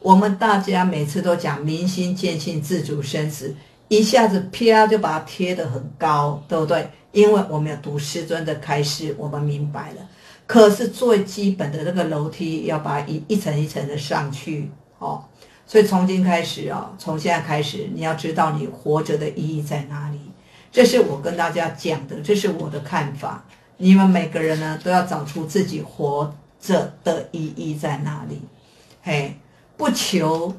我们大家每次都讲明心见性，自主生死。一下子啪就把它贴得很高，对不对？因为我们有读师尊的开示，我们明白了。可是最基本的那个楼梯要把一一层一层的上去哦。所以从今开始啊，从现在开始，你要知道你活着的意义在哪里。这是我跟大家讲的，这是我的看法。你们每个人呢，都要找出自己活着的意义在哪里。嘿，不求，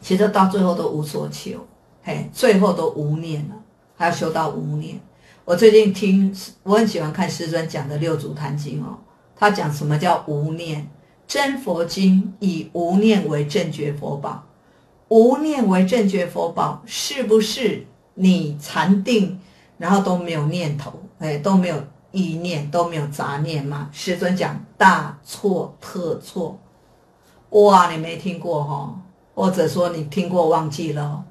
其实到最后都无所求。嘿，最后都无念了，还要修到无念。我最近听，我很喜欢看师尊讲的《六祖坛经》哦，他讲什么叫无念？真佛经以无念为正觉佛宝，无念为正觉佛宝，是不是你禅定，然后都没有念头，哎，都没有意念，都没有杂念吗？师尊讲大错特错，哇，你没听过哈？或者说你听过忘记了？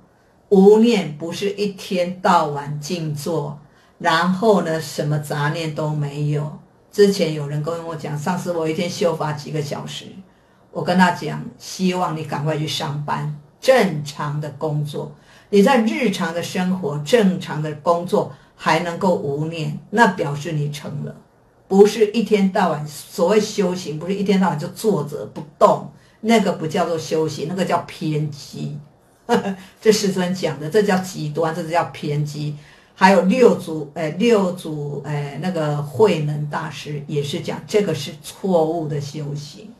无念不是一天到晚静坐，然后呢，什么杂念都没有。之前有人跟我讲，上次我一天修法几个小时，我跟他讲，希望你赶快去上班，正常的工作。你在日常的生活、正常的工作还能够无念，那表示你成了。不是一天到晚所谓修行，不是一天到晚就坐着不动，那个不叫做修行，那个叫偏激。这师尊讲的，这叫极端，这叫偏激。还有六祖，哎，六祖，哎，那个慧能大师也是讲这个是错误的修行。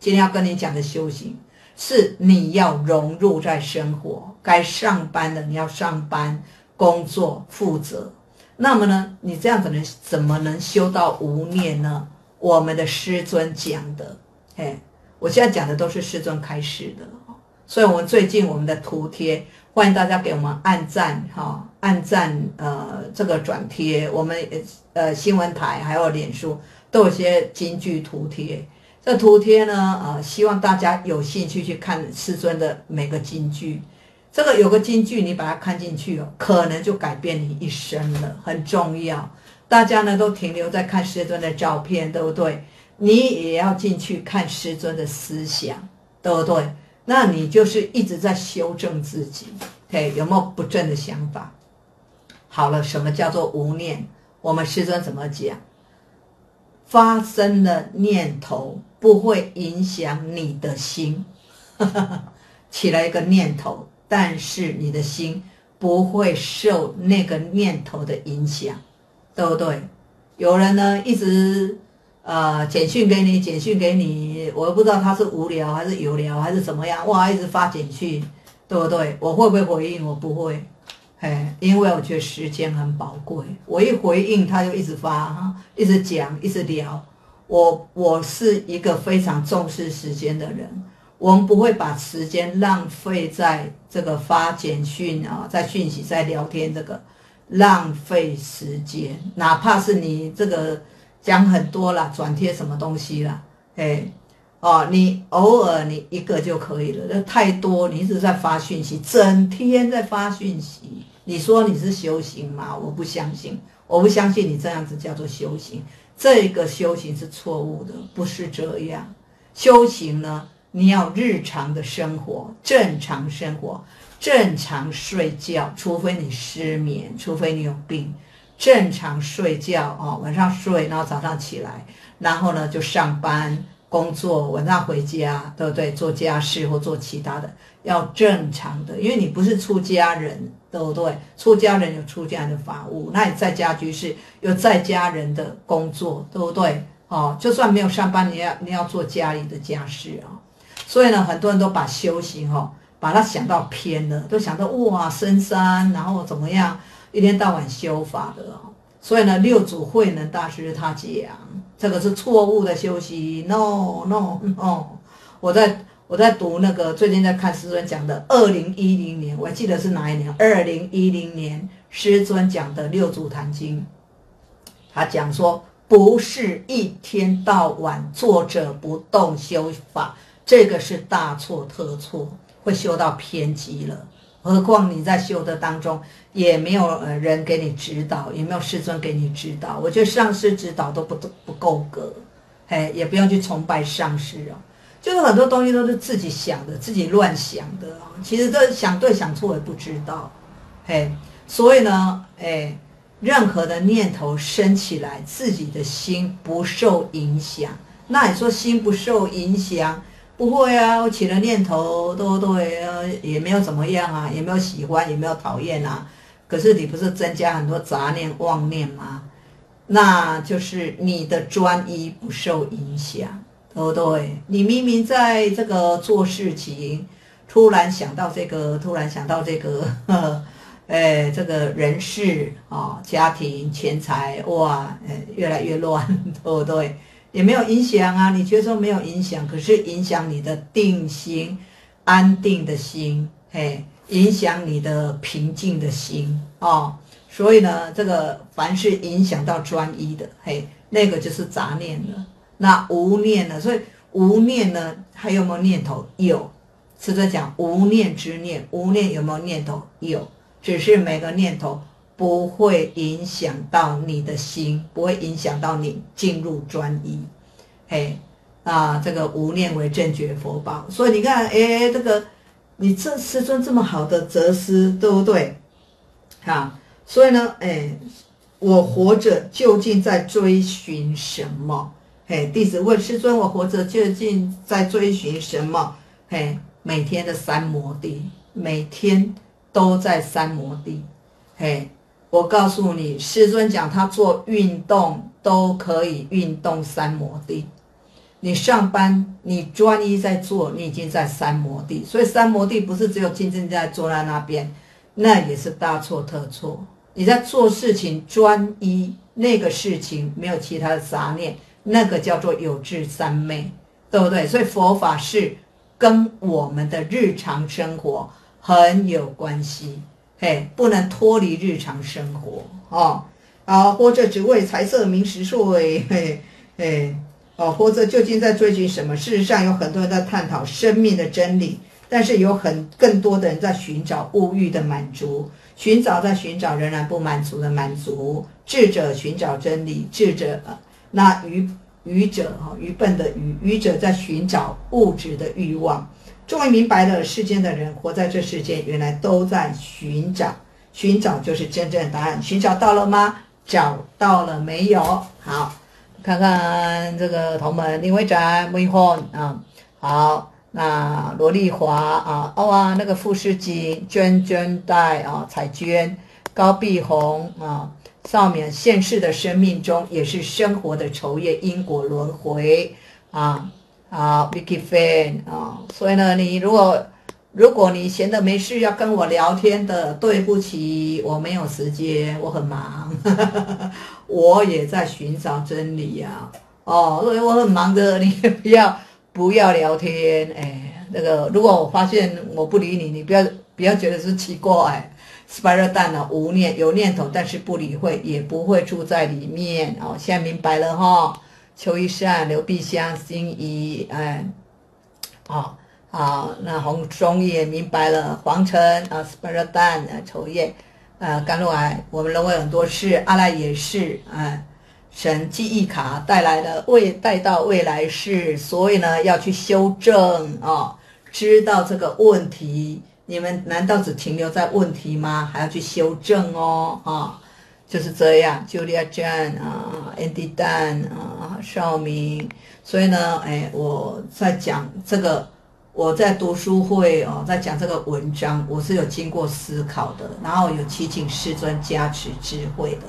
今天要跟你讲的修行，是你要融入在生活，该上班的你要上班工作负责。那么呢，你这样子能怎么能修到无念呢？我们的师尊讲的，哎，我现在讲的都是师尊开始的，所以我们最近我们的图贴。欢迎大家给我们按赞哈，按赞呃这个转贴，我们呃新闻台还有脸书都有些金句图贴。这图贴呢呃希望大家有兴趣去看师尊的每个金句。这个有个金句你把它看进去哦，可能就改变你一生了，很重要。大家呢都停留在看师尊的照片，对不对？你也要进去看师尊的思想，对不对？那你就是一直在修正自己，嘿，有没有不正的想法？好了，什么叫做无念？我们师尊怎么讲？发生的念头不会影响你的心，起了一个念头，但是你的心不会受那个念头的影响，对不对？有人呢一直。呃，简讯给你，简讯给你，我不知道他是无聊还是有聊还是怎么样，哇，一直发简讯，对不对？我会不会回应？我不会，嘿，因为我觉得时间很宝贵，我一回应他就一直发哈，一直讲，一直聊。我我是一个非常重视时间的人，我们不会把时间浪费在这个发简讯啊，在讯息在聊天这个浪费时间，哪怕是你这个。讲很多了，转贴什么东西了？哎，哦，你偶尔你一个就可以了，那太多，你一直在发讯息，整天在发讯息，你说你是修行吗？我不相信，我不相信你这样子叫做修行，这个修行是错误的，不是这样。修行呢，你要日常的生活，正常生活，正常睡觉，除非你失眠，除非你有病。正常睡觉哦，晚上睡，然后早上起来，然后呢就上班工作，晚上回家，对不对？做家事或做其他的，要正常的，因为你不是出家人，对不对？出家人有出家人的法务，那你在家居士有在家人的工作，对不对？哦，就算没有上班，你要你要做家里的家事啊。所以呢，很多人都把修行哦，把它想到偏了，都想到哇深山，然后怎么样？一天到晚修法的哦，所以呢，六祖慧能大师他讲这个是错误的修习，no no no。我在我在读那个最近在看师尊讲的二零一零年，我还记得是哪一年？二零一零年师尊讲的六祖坛经，他讲说不是一天到晚坐着不动修法，这个是大错特错，会修到偏激了。何况你在修的当中也没有人给你指导，也没有师尊给你指导。我觉得上师指导都不不够格，哎，也不用去崇拜上师啊。就是很多东西都是自己想的，自己乱想的啊。其实这想对想错也不知道，嘿。所以呢，哎，任何的念头升起来，自己的心不受影响。那你说心不受影响？不会啊，我起了念头都对，也没有怎么样啊，也没有喜欢，也没有讨厌啊。可是你不是增加很多杂念妄念吗？那就是你的专一不受影响，对不对？你明明在这个做事情，突然想到这个，突然想到这个，哎，这个人事啊，家庭、钱财，哇，越来越乱，对不对？也没有影响啊，你觉得说没有影响，可是影响你的定心、安定的心，嘿，影响你的平静的心哦。所以呢，这个凡是影响到专一的，嘿，那个就是杂念了。那无念呢？所以无念呢，还有没有念头？有，是在讲无念之念。无念有没有念头？有，只是每个念头不会影响到你的心，不会影响到你进入专一。嘿，啊，这个无念为正觉佛宝。所以你看，哎，这个你这师尊这么好的哲思，对不对？啊。所以呢，哎，我活着究竟在追寻什么？嘿，弟子问师尊：我活着究竟在追寻什么？嘿，每天的三摩地，每天都在三摩地。嘿，我告诉你，师尊讲他做运动都可以运动三摩地。你上班，你专一在做，你已经在三摩地。所以三摩地不是只有静静在坐在那边，那也是大错特错。你在做事情专一，那个事情没有其他的杂念，那个叫做有智三昧，对不对？所以佛法是跟我们的日常生活很有关系，嘿，不能脱离日常生活哦。啊，或者只为财色名食睡，嘿，嘿，哦，活着究竟在追寻什么？事实上，有很多人在探讨生命的真理，但是有很更多的人在寻找物欲的满足。寻找在寻找仍然不满足的满足，智者寻找真理，智者那愚愚者哈愚笨的愚愚者在寻找物质的欲望。终于明白了，世间的人活在这世间，原来都在寻找，寻找就是真正的答案。寻找到了吗？找到了没有？好，看看这个同门林伟展、梅红啊，好。那罗丽华啊，哦啊，那个傅世锦、娟娟带啊，彩娟、高碧红啊，少冕现世的生命中也是生活的愁业因果轮回啊啊，Vicky Fan 啊，所以呢，你如果如果你闲的没事要跟我聊天的，对不起，我没有时间，我很忙，我也在寻找真理呀，哦，所以我很忙的，你不要。不要聊天，哎，那个，如果我发现我不理你，你不要不要觉得是奇怪。spiral 蛋呢，无念有念头，但是不理会，也不会住在里面。哦，现在明白了哈。邱一善、刘碧香、心怡，哎，好，好，那洪忠也明白了。黄尘啊，spiral 蛋啊，丑叶，呃，甘露癌，我们认为很多事，阿赖也是，哎。神记忆卡带来的未带到未来世，所以呢要去修正啊，知道这个问题。你们难道只停留在问题吗？还要去修正哦啊，就是这样。Julia Jane 啊，Andy Dan 啊，邵明。所以呢，哎，我在讲这个，我在读书会哦，在讲这个文章，我是有经过思考的，然后有祈请师尊加持智慧的。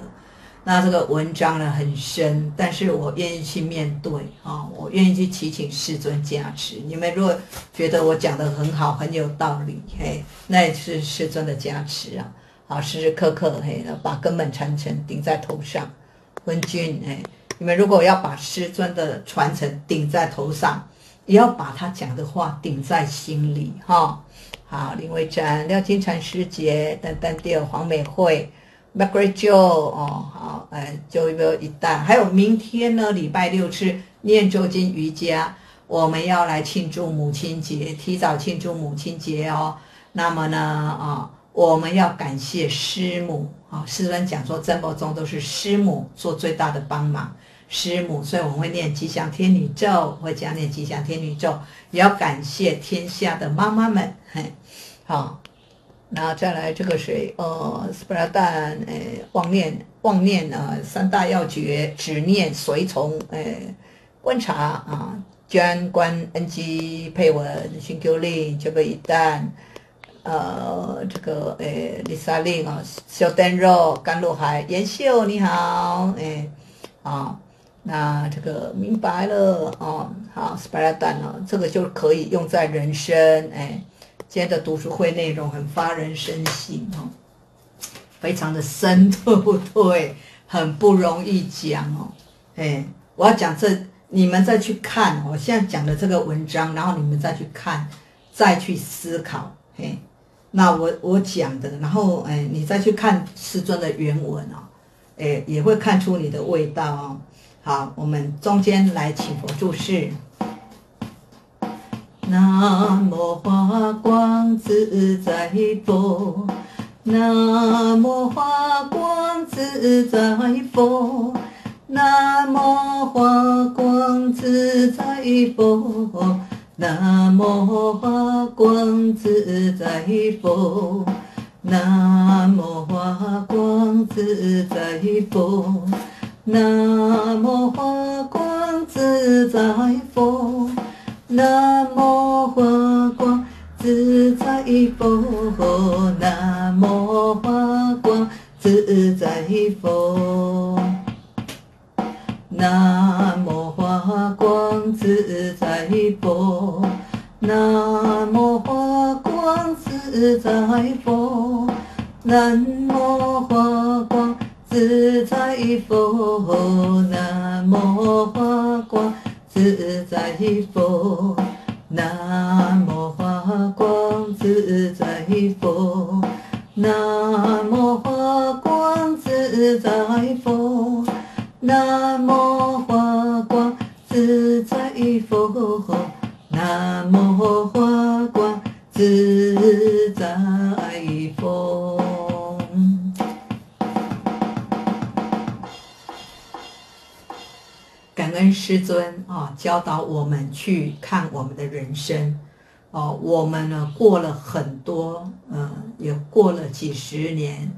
那这个文章呢很深，但是我愿意去面对啊，我愿意去祈请师尊加持。你们如果觉得我讲的很好，很有道理，嘿，那也是师尊的加持啊，好，时时刻刻嘿，把根本传承顶在头上。文君，哎，你们如果要把师尊的传承顶在头上，也要把他讲的话顶在心里哈。好，林维展、廖金禅师姐、丹丹弟、黄美惠。Margaret Jo 哦，好，哎，就一个一旦，还有明天呢，礼拜六是念周经瑜伽，我们要来庆祝母亲节，提早庆祝母亲节哦。那么呢，啊，我们要感谢师母啊，师尊讲说，生活中都是师母做最大的帮忙，师母，所以我们会念吉祥天女咒，会讲念吉祥天女咒，也要感谢天下的妈妈们，嘿，好。那再来这个谁？呃，斯巴达旦，诶，妄念，妄念啊，三大要诀，执念，随从，诶，观察啊，捐观 NG 配文，寻求令，这个一旦，呃，这个诶，丽莎令啊，小灯肉，甘露海，妍秀你好，诶，啊，那这个明白了哦，好，斯巴达旦啊，这个就可以用在人生，诶。今天的读书会内容很发人深省哦，非常的深，对不对？很不容易讲哦。哎，我要讲这，你们再去看我现在讲的这个文章，然后你们再去看，再去思考。嘿，那我我讲的，然后哎，你再去看师尊的原文哦，哎，也会看出你的味道哦。好，我们中间来请佛注释。南无华光自在佛，南无华光自在佛，南无华光自在佛，南无华光自在佛，南无华光自在佛，南无华光自在佛。南无华光自在佛，南无华光自在佛，南无华光自在佛，南无华光自在佛，南无华光自在佛，南无华光。自在佛，南无华光自在佛，南无华光自在佛，南无华光自在佛，南无华光自恩师尊啊，教导我们去看我们的人生哦。我们呢过了很多，嗯，也过了几十年，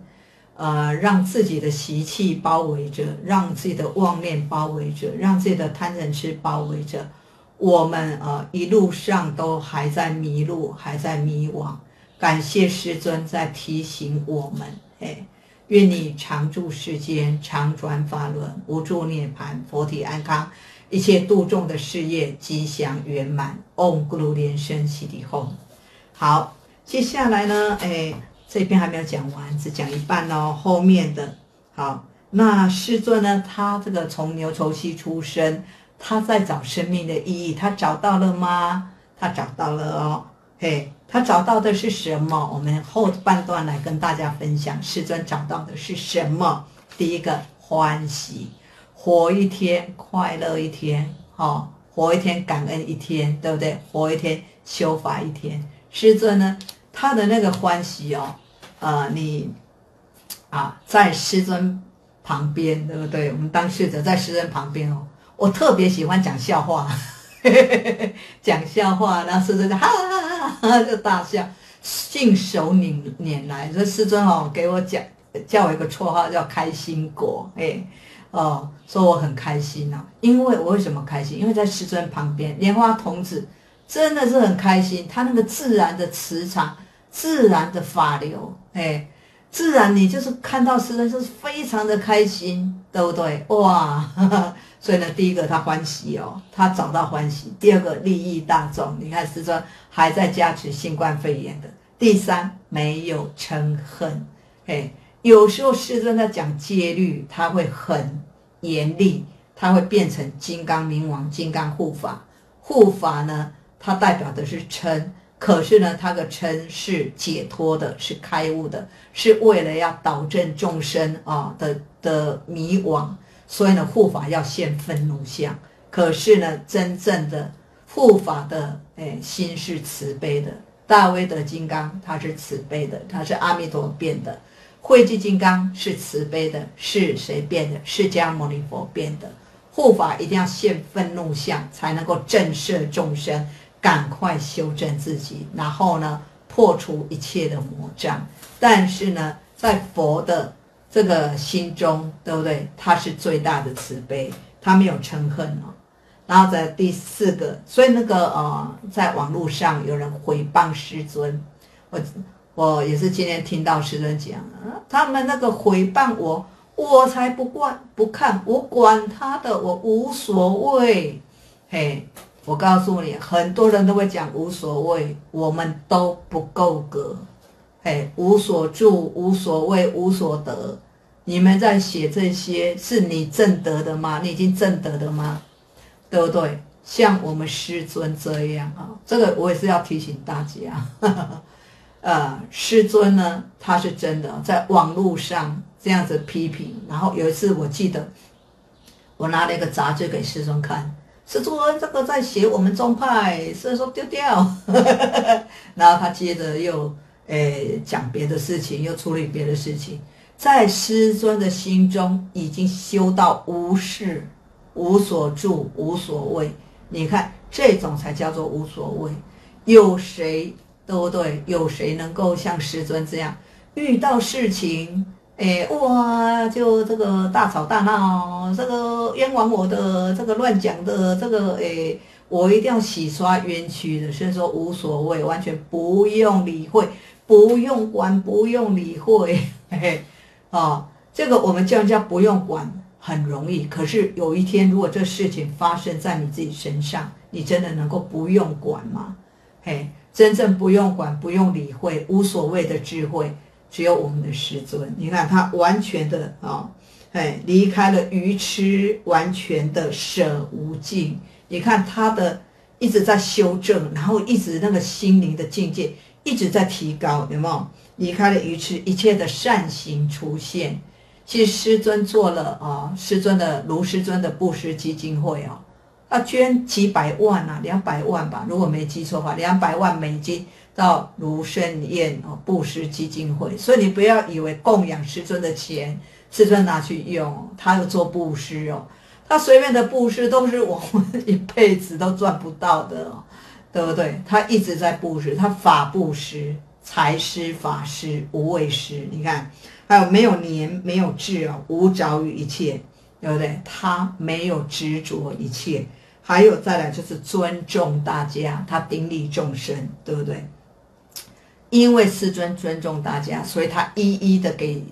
呃，让自己的习气包围着，让自己的妄念包围着，让自己的贪嗔痴包围着。我们呃一路上都还在迷路，还在迷惘。感谢师尊在提醒我们，哎。愿你常住世间，常转法轮，无住涅盘，佛体安康，一切度众的事业吉祥圆满。嗡，咕噜连声悉地吽。好，接下来呢？哎，这篇还没有讲完，只讲一半哦。后面的，好，那师尊呢？他这个从牛头溪出生，他在找生命的意义，他找到了吗？他找到了哦。嘿。他找到的是什么？我们后半段来跟大家分享，师尊找到的是什么？第一个欢喜，活一天快乐一天，哈，活一天感恩一天，对不对？活一天修法一天。师尊呢，他的那个欢喜哦，呃，你啊，在师尊旁边，对不对？我们当事者在师尊旁边哦，我特别喜欢讲笑话。讲笑话，然后师尊就哈哈哈就大笑，信手拈拈来。说师尊哦，给我讲叫我一个绰号叫开心果，哎哦，说我很开心呐。因为我为什么开心？因为在师尊旁边，莲花童子真的是很开心。他那个自然的磁场，自然的法流，哎，自然你就是看到师尊就是非常的开心，对不对？哇！所以呢，第一个他欢喜哦，他找到欢喜；第二个利益大众，你看师尊还在加持新冠肺炎的；第三没有嗔恨，哎，有时候师尊在讲戒律，他会很严厉，他会变成金刚冥王、金刚护法。护法呢，它代表的是嗔，可是呢，它的嗔是解脱的，是开悟的，是为了要导正众生啊的的迷惘。所以呢，护法要现愤怒相，可是呢，真正的护法的哎心是慈悲的。大威德金刚他是慈悲的，他是阿弥陀变的；慧济金刚是慈悲的，是谁变的？释迦牟尼佛变的。护法一定要现愤怒相，才能够震慑众生，赶快修正自己，然后呢，破除一切的魔障。但是呢，在佛的这个心中，对不对？他是最大的慈悲，他没有嗔恨哦。然后在第四个，所以那个呃，在网络上有人诽谤师尊，我我也是今天听到师尊讲，他们那个诽谤我，我才不管不看，我管他的，我无所谓。嘿，我告诉你，很多人都会讲无所谓，我们都不够格。嘿，无所住，无所谓，无所得。你们在写这些，是你正得的吗？你已经正得的吗？对不对？像我们师尊这样啊，这个我也是要提醒大家。呃，师尊呢，他是真的在网络上这样子批评。然后有一次，我记得我拿了一个杂志给师尊看，师尊这个在写我们宗派，师尊说丢掉。然后他接着又诶讲别的事情，又处理别的事情，在师尊的心中已经修到无事。无所住，无所谓。你看，这种才叫做无所谓。有谁对不对？有谁能够像师尊这样，遇到事情，哎哇，就这个大吵大闹，这个冤枉我的，这个乱讲的，这个哎，我一定要洗刷冤屈的。所以说无所谓，完全不用理会，不用管，不用理会。嘿嘿，啊，这个我们叫人家不用管。很容易，可是有一天，如果这事情发生在你自己身上，你真的能够不用管吗？嘿，真正不用管、不用理会、无所谓的智慧，只有我们的师尊。你看他完全的啊，哎，离开了愚痴，完全的舍无尽。你看他的一直在修正，然后一直那个心灵的境界一直在提高，有没有？离开了愚痴，一切的善行出现。其实师尊做了啊，师尊的卢师尊的布施基金会啊，他捐几百万啊，两百万吧，如果没记错的话，两百万美金到卢胜彦哦布施基金会。所以你不要以为供养师尊的钱，师尊拿去用，他有做布施哦，他随便的布施都是我们 一辈子都赚不到的哦，对不对？他一直在布施，他法布施、财施、法施、无畏施，你看。还有没有年没有智啊，无着于一切，对不对？他没有执着一切。还有再来就是尊重大家，他顶礼众生，对不对？因为师尊尊重大家，所以他一一的给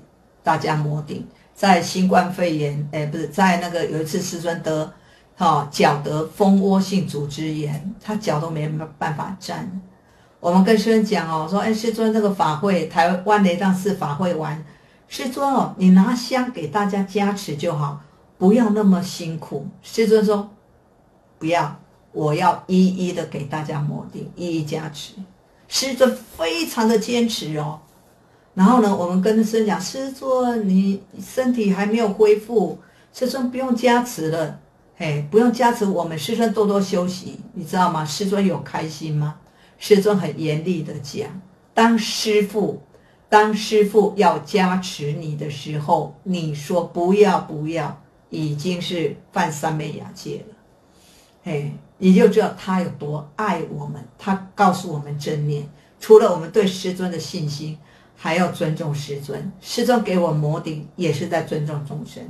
大家摩顶。在新冠肺炎，哎，不是在那个有一次师尊得，哈脚得蜂窝性组织炎，他脚都没办法站。我们跟师尊讲哦，说哎，师尊这个法会，台湾雷藏寺法会完。师尊哦，你拿香给大家加持就好，不要那么辛苦。师尊说：“不要，我要一一的给大家摩定，一一加持。”师尊非常的坚持哦。然后呢，我们跟师尊讲：“师尊，你身体还没有恢复，师尊不用加持了，嘿，不用加持，我们师尊多多休息，你知道吗？”师尊有开心吗？师尊很严厉的讲：“当师傅。”当师傅要加持你的时候，你说不要不要，已经是犯三昧雅戒了。嘿，你就知道他有多爱我们。他告诉我们正念，除了我们对师尊的信心，还要尊重师尊。师尊给我摩顶，也是在尊重众生。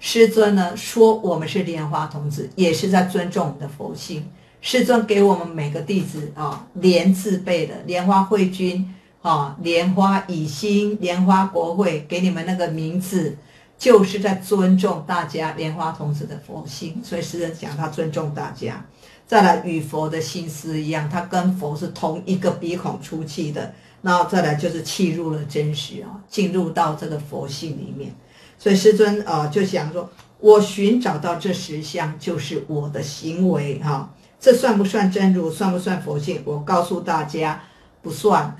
师尊呢说我们是莲花童子，也是在尊重我们的佛性。师尊给我们每个弟子啊，莲字辈的莲花慧君。啊，莲花以心，莲花国会给你们那个名字，就是在尊重大家莲花童子的佛性。所以诗人讲他尊重大家，再来与佛的心思一样，他跟佛是同一个鼻孔出气的。然后再来就是气入了真实啊，进入到这个佛性里面。所以师尊啊就想说，我寻找到这十相，就是我的行为哈。这算不算真如？算不算佛性？我告诉大家，不算。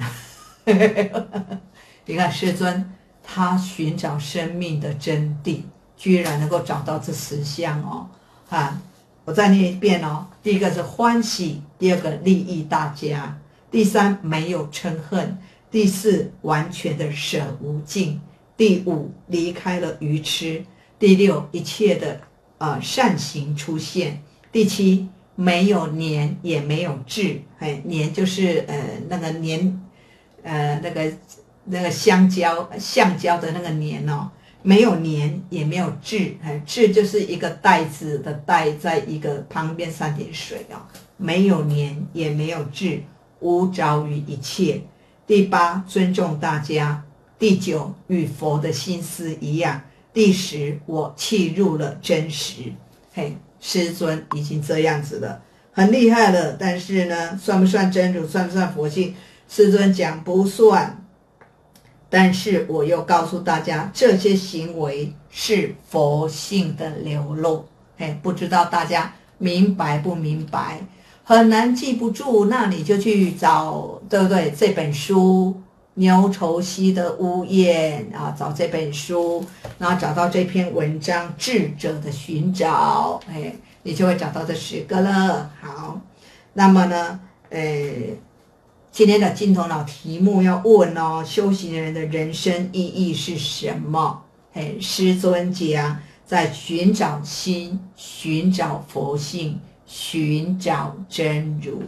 你看师尊，他寻找生命的真谛，居然能够找到这十项哦！啊，我再念一遍哦。第一个是欢喜，第二个利益大家，第三没有嗔恨，第四完全的舍无尽，第五离开了愚痴，第六一切的呃善行出现，第七没有年也没有智，哎，年就是呃那个年。呃那个那个香蕉橡胶的那个年哦，没有年也没有质，哎，至就是一个袋子的袋，在一个旁边三点水哦，没有年也没有质，无着于一切。第八，尊重大家。第九，与佛的心思一样。第十，我契入了真实。嘿，师尊已经这样子了，很厉害了。但是呢，算不算真主？算不算佛性？师尊讲不算。但是我又告诉大家，这些行为是佛性的流露。嘿，不知道大家明白不明白？很难记不住，那你就去找，对不对？这本书。牛稠溪的屋檐啊，找这本书，然后找到这篇文章《智者的寻找》，哎，你就会找到这十个了。好，那么呢，呃，今天的金头脑题目要问哦，修行人的人生意义是什么？哎，师尊讲，在寻找心，寻找佛性，寻找真如。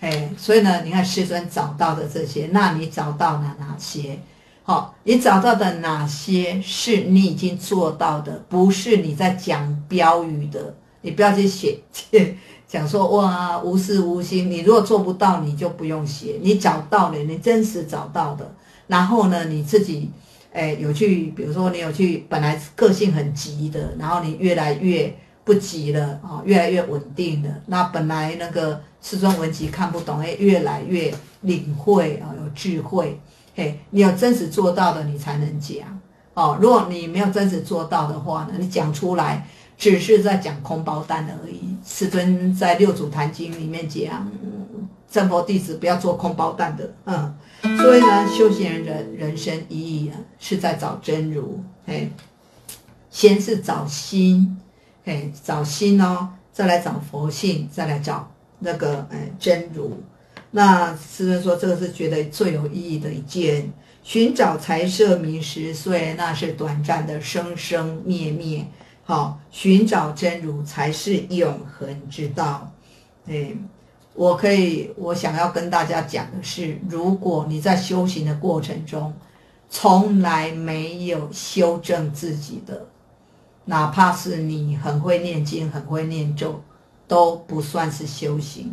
哎，所以呢，你看师尊找到的这些，那你找到了哪些？好，你找到的哪些是你已经做到的？不是你在讲标语的，你不要去写，讲说哇无事无心。你如果做不到，你就不用写。你找到了，你真实找到的，然后呢，你自己哎有去，比如说你有去，本来个性很急的，然后你越来越不急了啊，越来越稳定了。那本来那个。师尊文集看不懂，哎，越来越领会啊，有智慧，嘿，你有真实做到的，你才能讲哦。如果你没有真实做到的话呢，你讲出来只是在讲空包蛋而已。师尊在六祖坛经里面讲，正佛弟子不要做空包蛋的，嗯。所以呢，修行人人人生意义啊，是在找真如，嘿，先是找心，嘿，找心哦，再来找佛性，再来找。那个哎，真如，那师尊说这个是觉得最有意义的一件。寻找财色名十岁，那是短暂的生生灭灭。好，寻找真如才是永恒之道。哎，我可以，我想要跟大家讲的是，如果你在修行的过程中，从来没有修正自己的，哪怕是你很会念经，很会念咒。都不算是修行，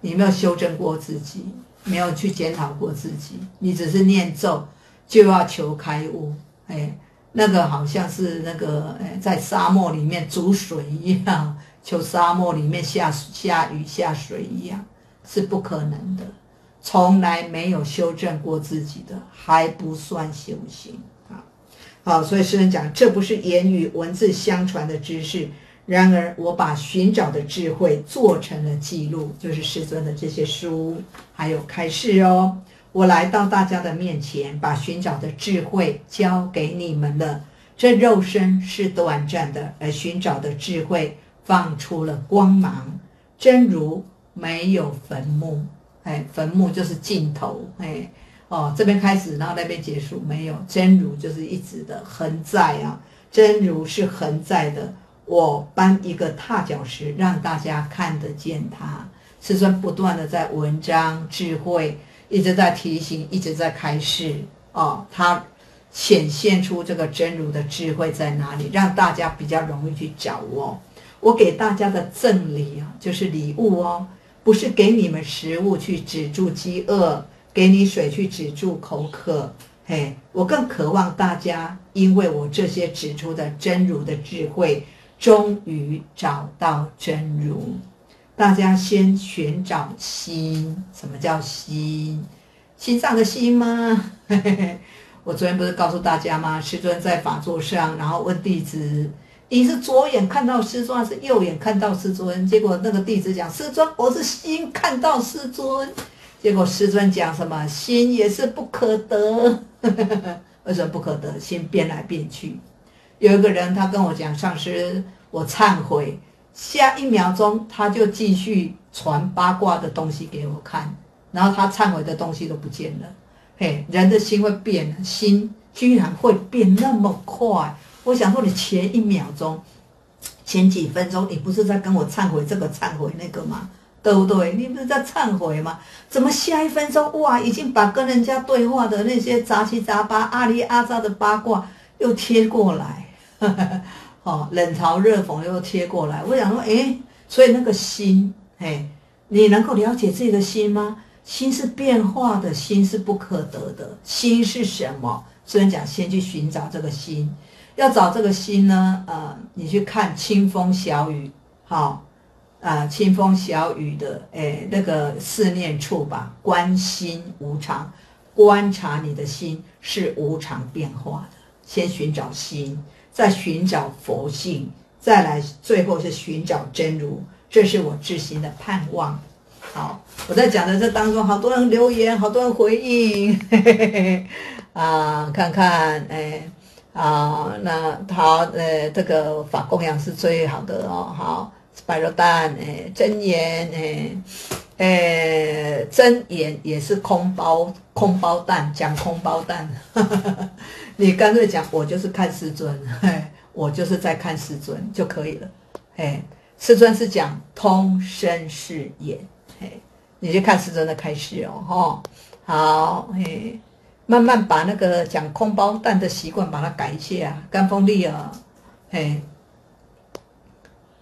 你没有修正过自己，没有去检讨过自己，你只是念咒就要求开悟，哎，那个好像是那个哎，在沙漠里面煮水一样，求沙漠里面下下雨下水一样，是不可能的。从来没有修正过自己的，还不算修行啊。好，所以诗人讲，这不是言语文字相传的知识。然而，我把寻找的智慧做成了记录，就是师尊的这些书，还有开示哦。我来到大家的面前，把寻找的智慧交给你们了。这肉身是短暂的，而寻找的智慧放出了光芒，真如没有坟墓。哎，坟墓就是尽头。哎，哦，这边开始，然后那边结束，没有真如就是一直的恒在啊。真如是恒在的。我搬一个踏脚石，让大家看得见它。师尊不断的在文章智慧，一直在提醒，一直在开示。哦，它显现出这个真如的智慧在哪里，让大家比较容易去掌握。我给大家的赠礼啊，就是礼物哦，不是给你们食物去止住饥饿，给你水去止住口渴。嘿，我更渴望大家，因为我这些指出的真如的智慧。终于找到真如，大家先寻找心。什么叫心？心脏的心吗？我昨天不是告诉大家吗？师尊在法座上，然后问弟子：“你是左眼看到师尊，还是右眼看到师尊？”结果那个弟子讲：“师尊，我是心看到师尊。”结果师尊讲什么？心也是不可得。为什么不可得？心变来变去。有一个人，他跟我讲：“上师，我忏悔。”下一秒钟，他就继续传八卦的东西给我看，然后他忏悔的东西都不见了。嘿，人的心会变，心居然会变那么快。我想说，你前一秒钟、前几分钟，你不是在跟我忏悔这个、忏悔那个吗？对不对？你不是在忏悔吗？怎么下一分钟哇，已经把跟人家对话的那些杂七杂八、阿里阿扎的八卦又贴过来，哦，冷嘲热讽又贴过来。我想说，哎，所以那个心，哎，你能够了解自己的心吗？心是变化的，心是不可得的。心是什么？虽然讲先去寻找这个心，要找这个心呢，呃，你去看清风小雨，好。啊，清风小雨的，哎，那个思念处吧，观心无常，观察你的心是无常变化的。先寻找心，再寻找佛性，再来，最后是寻找真如。这是我至心的盼望。好，我在讲的这当中，好多人留言，好多人回应，嘿嘿嘿啊，看看，哎，啊，那好，呃，这个法供养是最好的哦，好。白肉蛋，哎，真言，哎，哎，真言也是空包，空包蛋，讲空包蛋，你干脆讲，我就是看师尊，我就是在看师尊就可以了，哎，师尊是讲通身是眼，嘿，你就看师尊的开示哦，哈，好，嘿，慢慢把那个讲空包蛋的习惯把它改一下，干风力啊，嘿。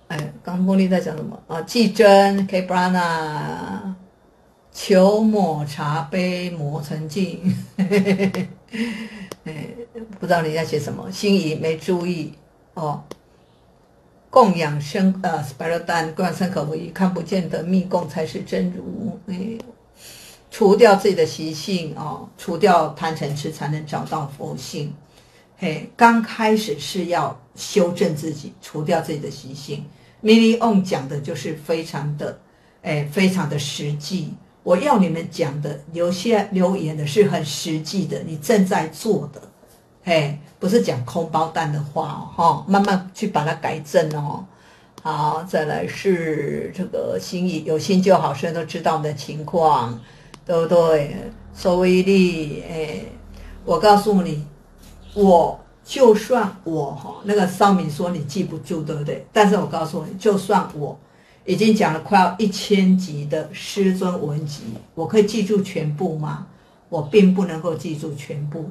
哎，刚茉莉在讲什么啊？季真 K Brana，求抹茶杯磨成净。哎，不知道你在写什么，心仪没注意哦。供养生呃 s p i r a l d a n 供养生可无疑，看不见的密供才是真如。哎，除掉自己的习性哦，除掉贪嗔痴，才能找到佛性。嘿，刚开始是要修正自己，除掉自己的习性。Mini On 讲的就是非常的，哎，非常的实际。我要你们讲的留下留言的是很实际的，你正在做的，哎，不是讲空包蛋的话哦，哈，慢慢去把它改正哦。好，再来是这个心意，有心就好，所有人都知道我们的情况，对不对？收威力，哎，我告诉你，我。就算我哈那个骚明说你记不住，对不对？但是我告诉你，就算我已经讲了快要一千集的师尊文集，我可以记住全部吗？我并不能够记住全部。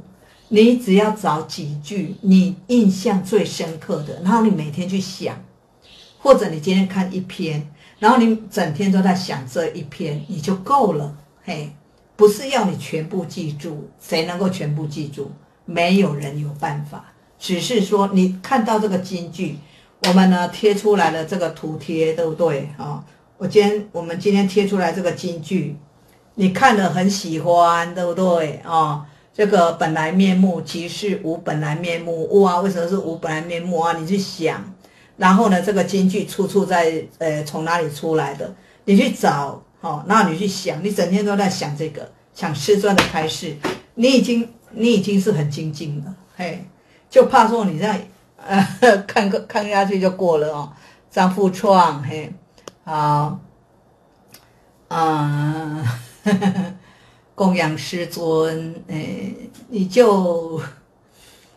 你只要找几句你印象最深刻的，然后你每天去想，或者你今天看一篇，然后你整天都在想这一篇，你就够了。嘿，不是要你全部记住，谁能够全部记住？没有人有办法，只是说你看到这个金句，我们呢贴出来了这个图贴，对不对啊？我今天我们今天贴出来这个金句，你看了很喜欢，对不对啊？这个本来面目即是无本来面目，哇，为什么是无本来面目啊？你去想，然后呢，这个金句出处在呃从哪里出来的？你去找，好，那你去想，你整天都在想这个，想师尊的开示，你已经。你已经是很精进了，嘿，就怕说你这样，呃，看个看下去就过了哦。张富创，嘿，好，嗯，供养师尊，哎，你就，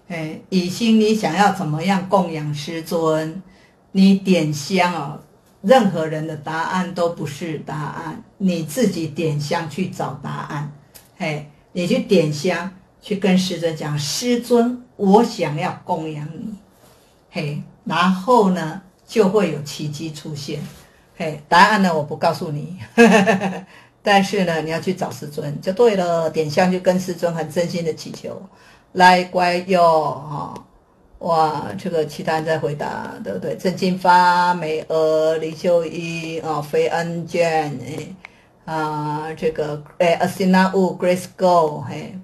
哎，以心你想要怎么样供养师尊，你点香哦，任何人的答案都不是答案，你自己点香去找答案，嘿，你去点香。去跟师尊讲，师尊，我想要供养你，嘿，然后呢，就会有奇迹出现，嘿，答案呢，我不告诉你，但是呢，你要去找师尊就对了，点香就跟师尊很真心的祈求，来乖哟，哈，哇，这个其他人在回答，对不对？郑金发、美娥、李秀一啊，飞恩娟，哎，啊，这个哎，阿西娜乌，Grace Go，嘿。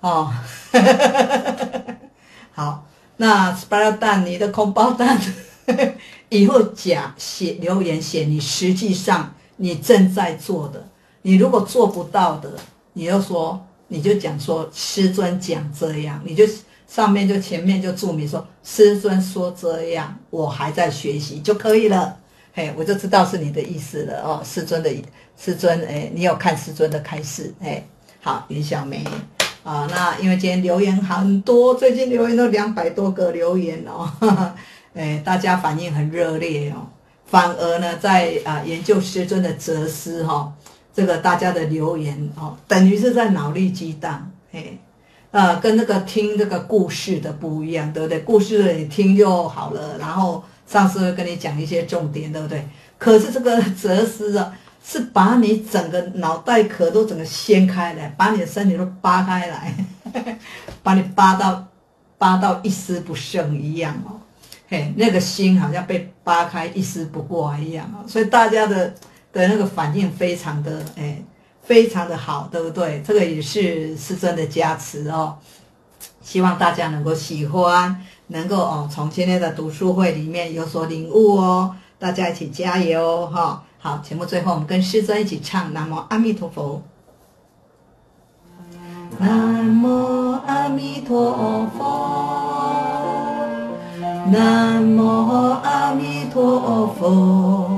哦，好，那 spiral 蛋，你的空包蛋，以后假写留言写你实际上你正在做的，你如果做不到的，你就说你就讲说师尊讲这样，你就上面就前面就注明说师尊说这样，我还在学习就可以了，嘿，我就知道是你的意思了哦，师尊的师尊，哎，你有看师尊的开示，哎，好，云小梅。啊，那因为今天留言很多，最近留言都两百多个留言哦，哎，大家反应很热烈哦，反而呢，在啊研究师尊的哲思哈，这个大家的留言哦，等于是在脑力激荡，哎，呃，跟那个听这个故事的不一样，对不对？故事你听就好了，然后上司会跟你讲一些重点，对不对？可是这个哲思啊，是把你整个脑袋壳都整个掀开来，把你的身体都扒开来，把你扒到扒到一丝不剩一样哦。嘿，那个心好像被扒开一丝不挂一样啊，所以大家的的那个反应非常的哎，非常的好，对不对？这个也是师尊的加持哦，希望大家能够喜欢，能够哦从今天的读书会里面有所领悟哦，大家一起加油哈！好，节目最后我们跟师尊一起唱南无阿弥陀佛，南无阿弥陀佛。南无阿弥陀佛，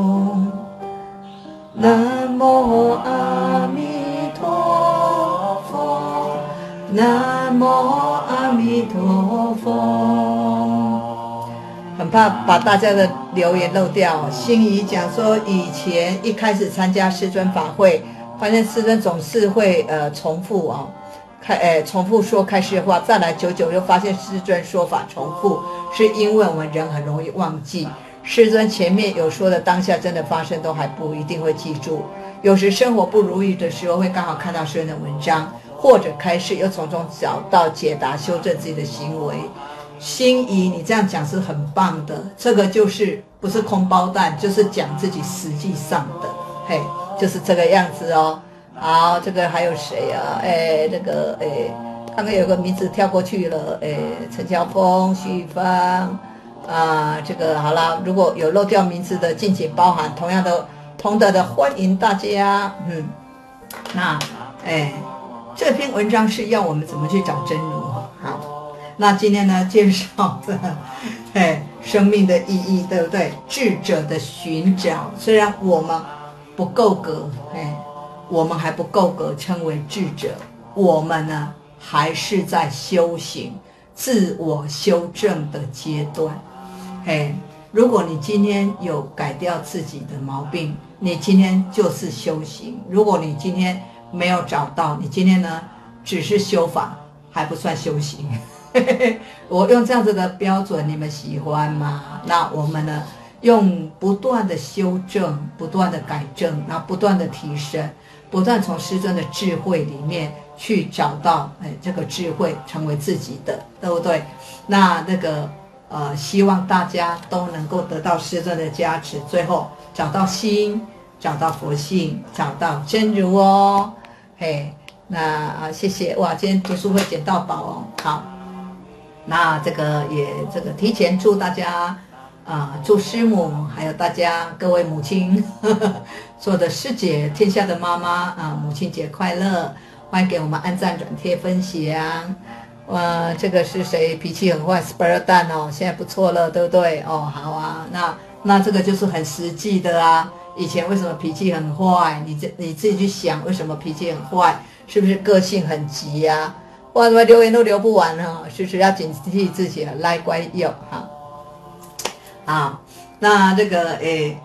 南无阿弥陀佛，南无阿弥陀佛。很怕把大家的留言漏掉。心仪讲说，以前一开始参加师尊法会，发现师尊总是会呃重复啊。开诶，重复说开示话，再来久久又发现师尊说法重复，是因为我们人很容易忘记。师尊前面有说的，当下真的发生都还不一定会记住。有时生活不如意的时候，会刚好看到师尊的文章或者开始，又从中找到解答，修正自己的行为。心仪，你这样讲是很棒的，这个就是不是空包蛋，就是讲自己实际上的，嘿，就是这个样子哦。好，这个还有谁呀？哎，这个哎，刚刚有个名字跳过去了，哎，陈乔峰、徐芳啊，这个好了，如果有漏掉名字的，敬请包涵。同样的，同德的欢迎大家。嗯，那哎，这篇文章是要我们怎么去找真如？好，那今天呢，介绍的 哎，生命的意义，对不对？智者的寻找，虽然我们不够格，哎。我们还不够格称为智者，我们呢还是在修行、自我修正的阶段。嘿，如果你今天有改掉自己的毛病，你今天就是修行；如果你今天没有找到，你今天呢只是修法，还不算修行。我用这样子的标准，你们喜欢吗？那我们呢，用不断的修正、不断的改正，那不断的提升。不断从师尊的智慧里面去找到，哎，这个智慧成为自己的，对不对？那那个呃，希望大家都能够得到师尊的加持，最后找到心，找到佛性，找到真如哦。嘿，那啊，谢谢哇，今天读书会捡到宝哦。好，那这个也这个提前祝大家。啊，祝师母还有大家各位母亲，做的师姐，天下的妈妈啊，母亲节快乐！欢迎给我们按赞、转贴、分享。哇，这个是谁？脾气很坏，spare 蛋哦，现在不错了，对不对？哦，好啊，那那这个就是很实际的啊。以前为什么脾气很坏？你这你自己去想，为什么脾气很坏？是不是个性很急呀？哇，怎么留言都留不完哈？是不是要警惕自己了？来，乖有哈。啊，那这个诶，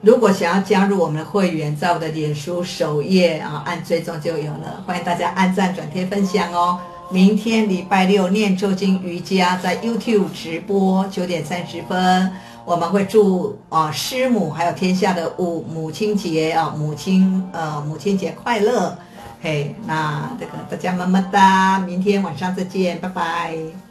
如果想要加入我们的会员，在我的脸书首页啊按追踪就有了，欢迎大家按赞、转贴、分享哦。明天礼拜六念咒经瑜伽在 YouTube 直播九点三十分，我们会祝啊师母还有天下的母母亲节啊母亲呃母亲节快乐，嘿，那这个大家么么哒，明天晚上再见，拜拜。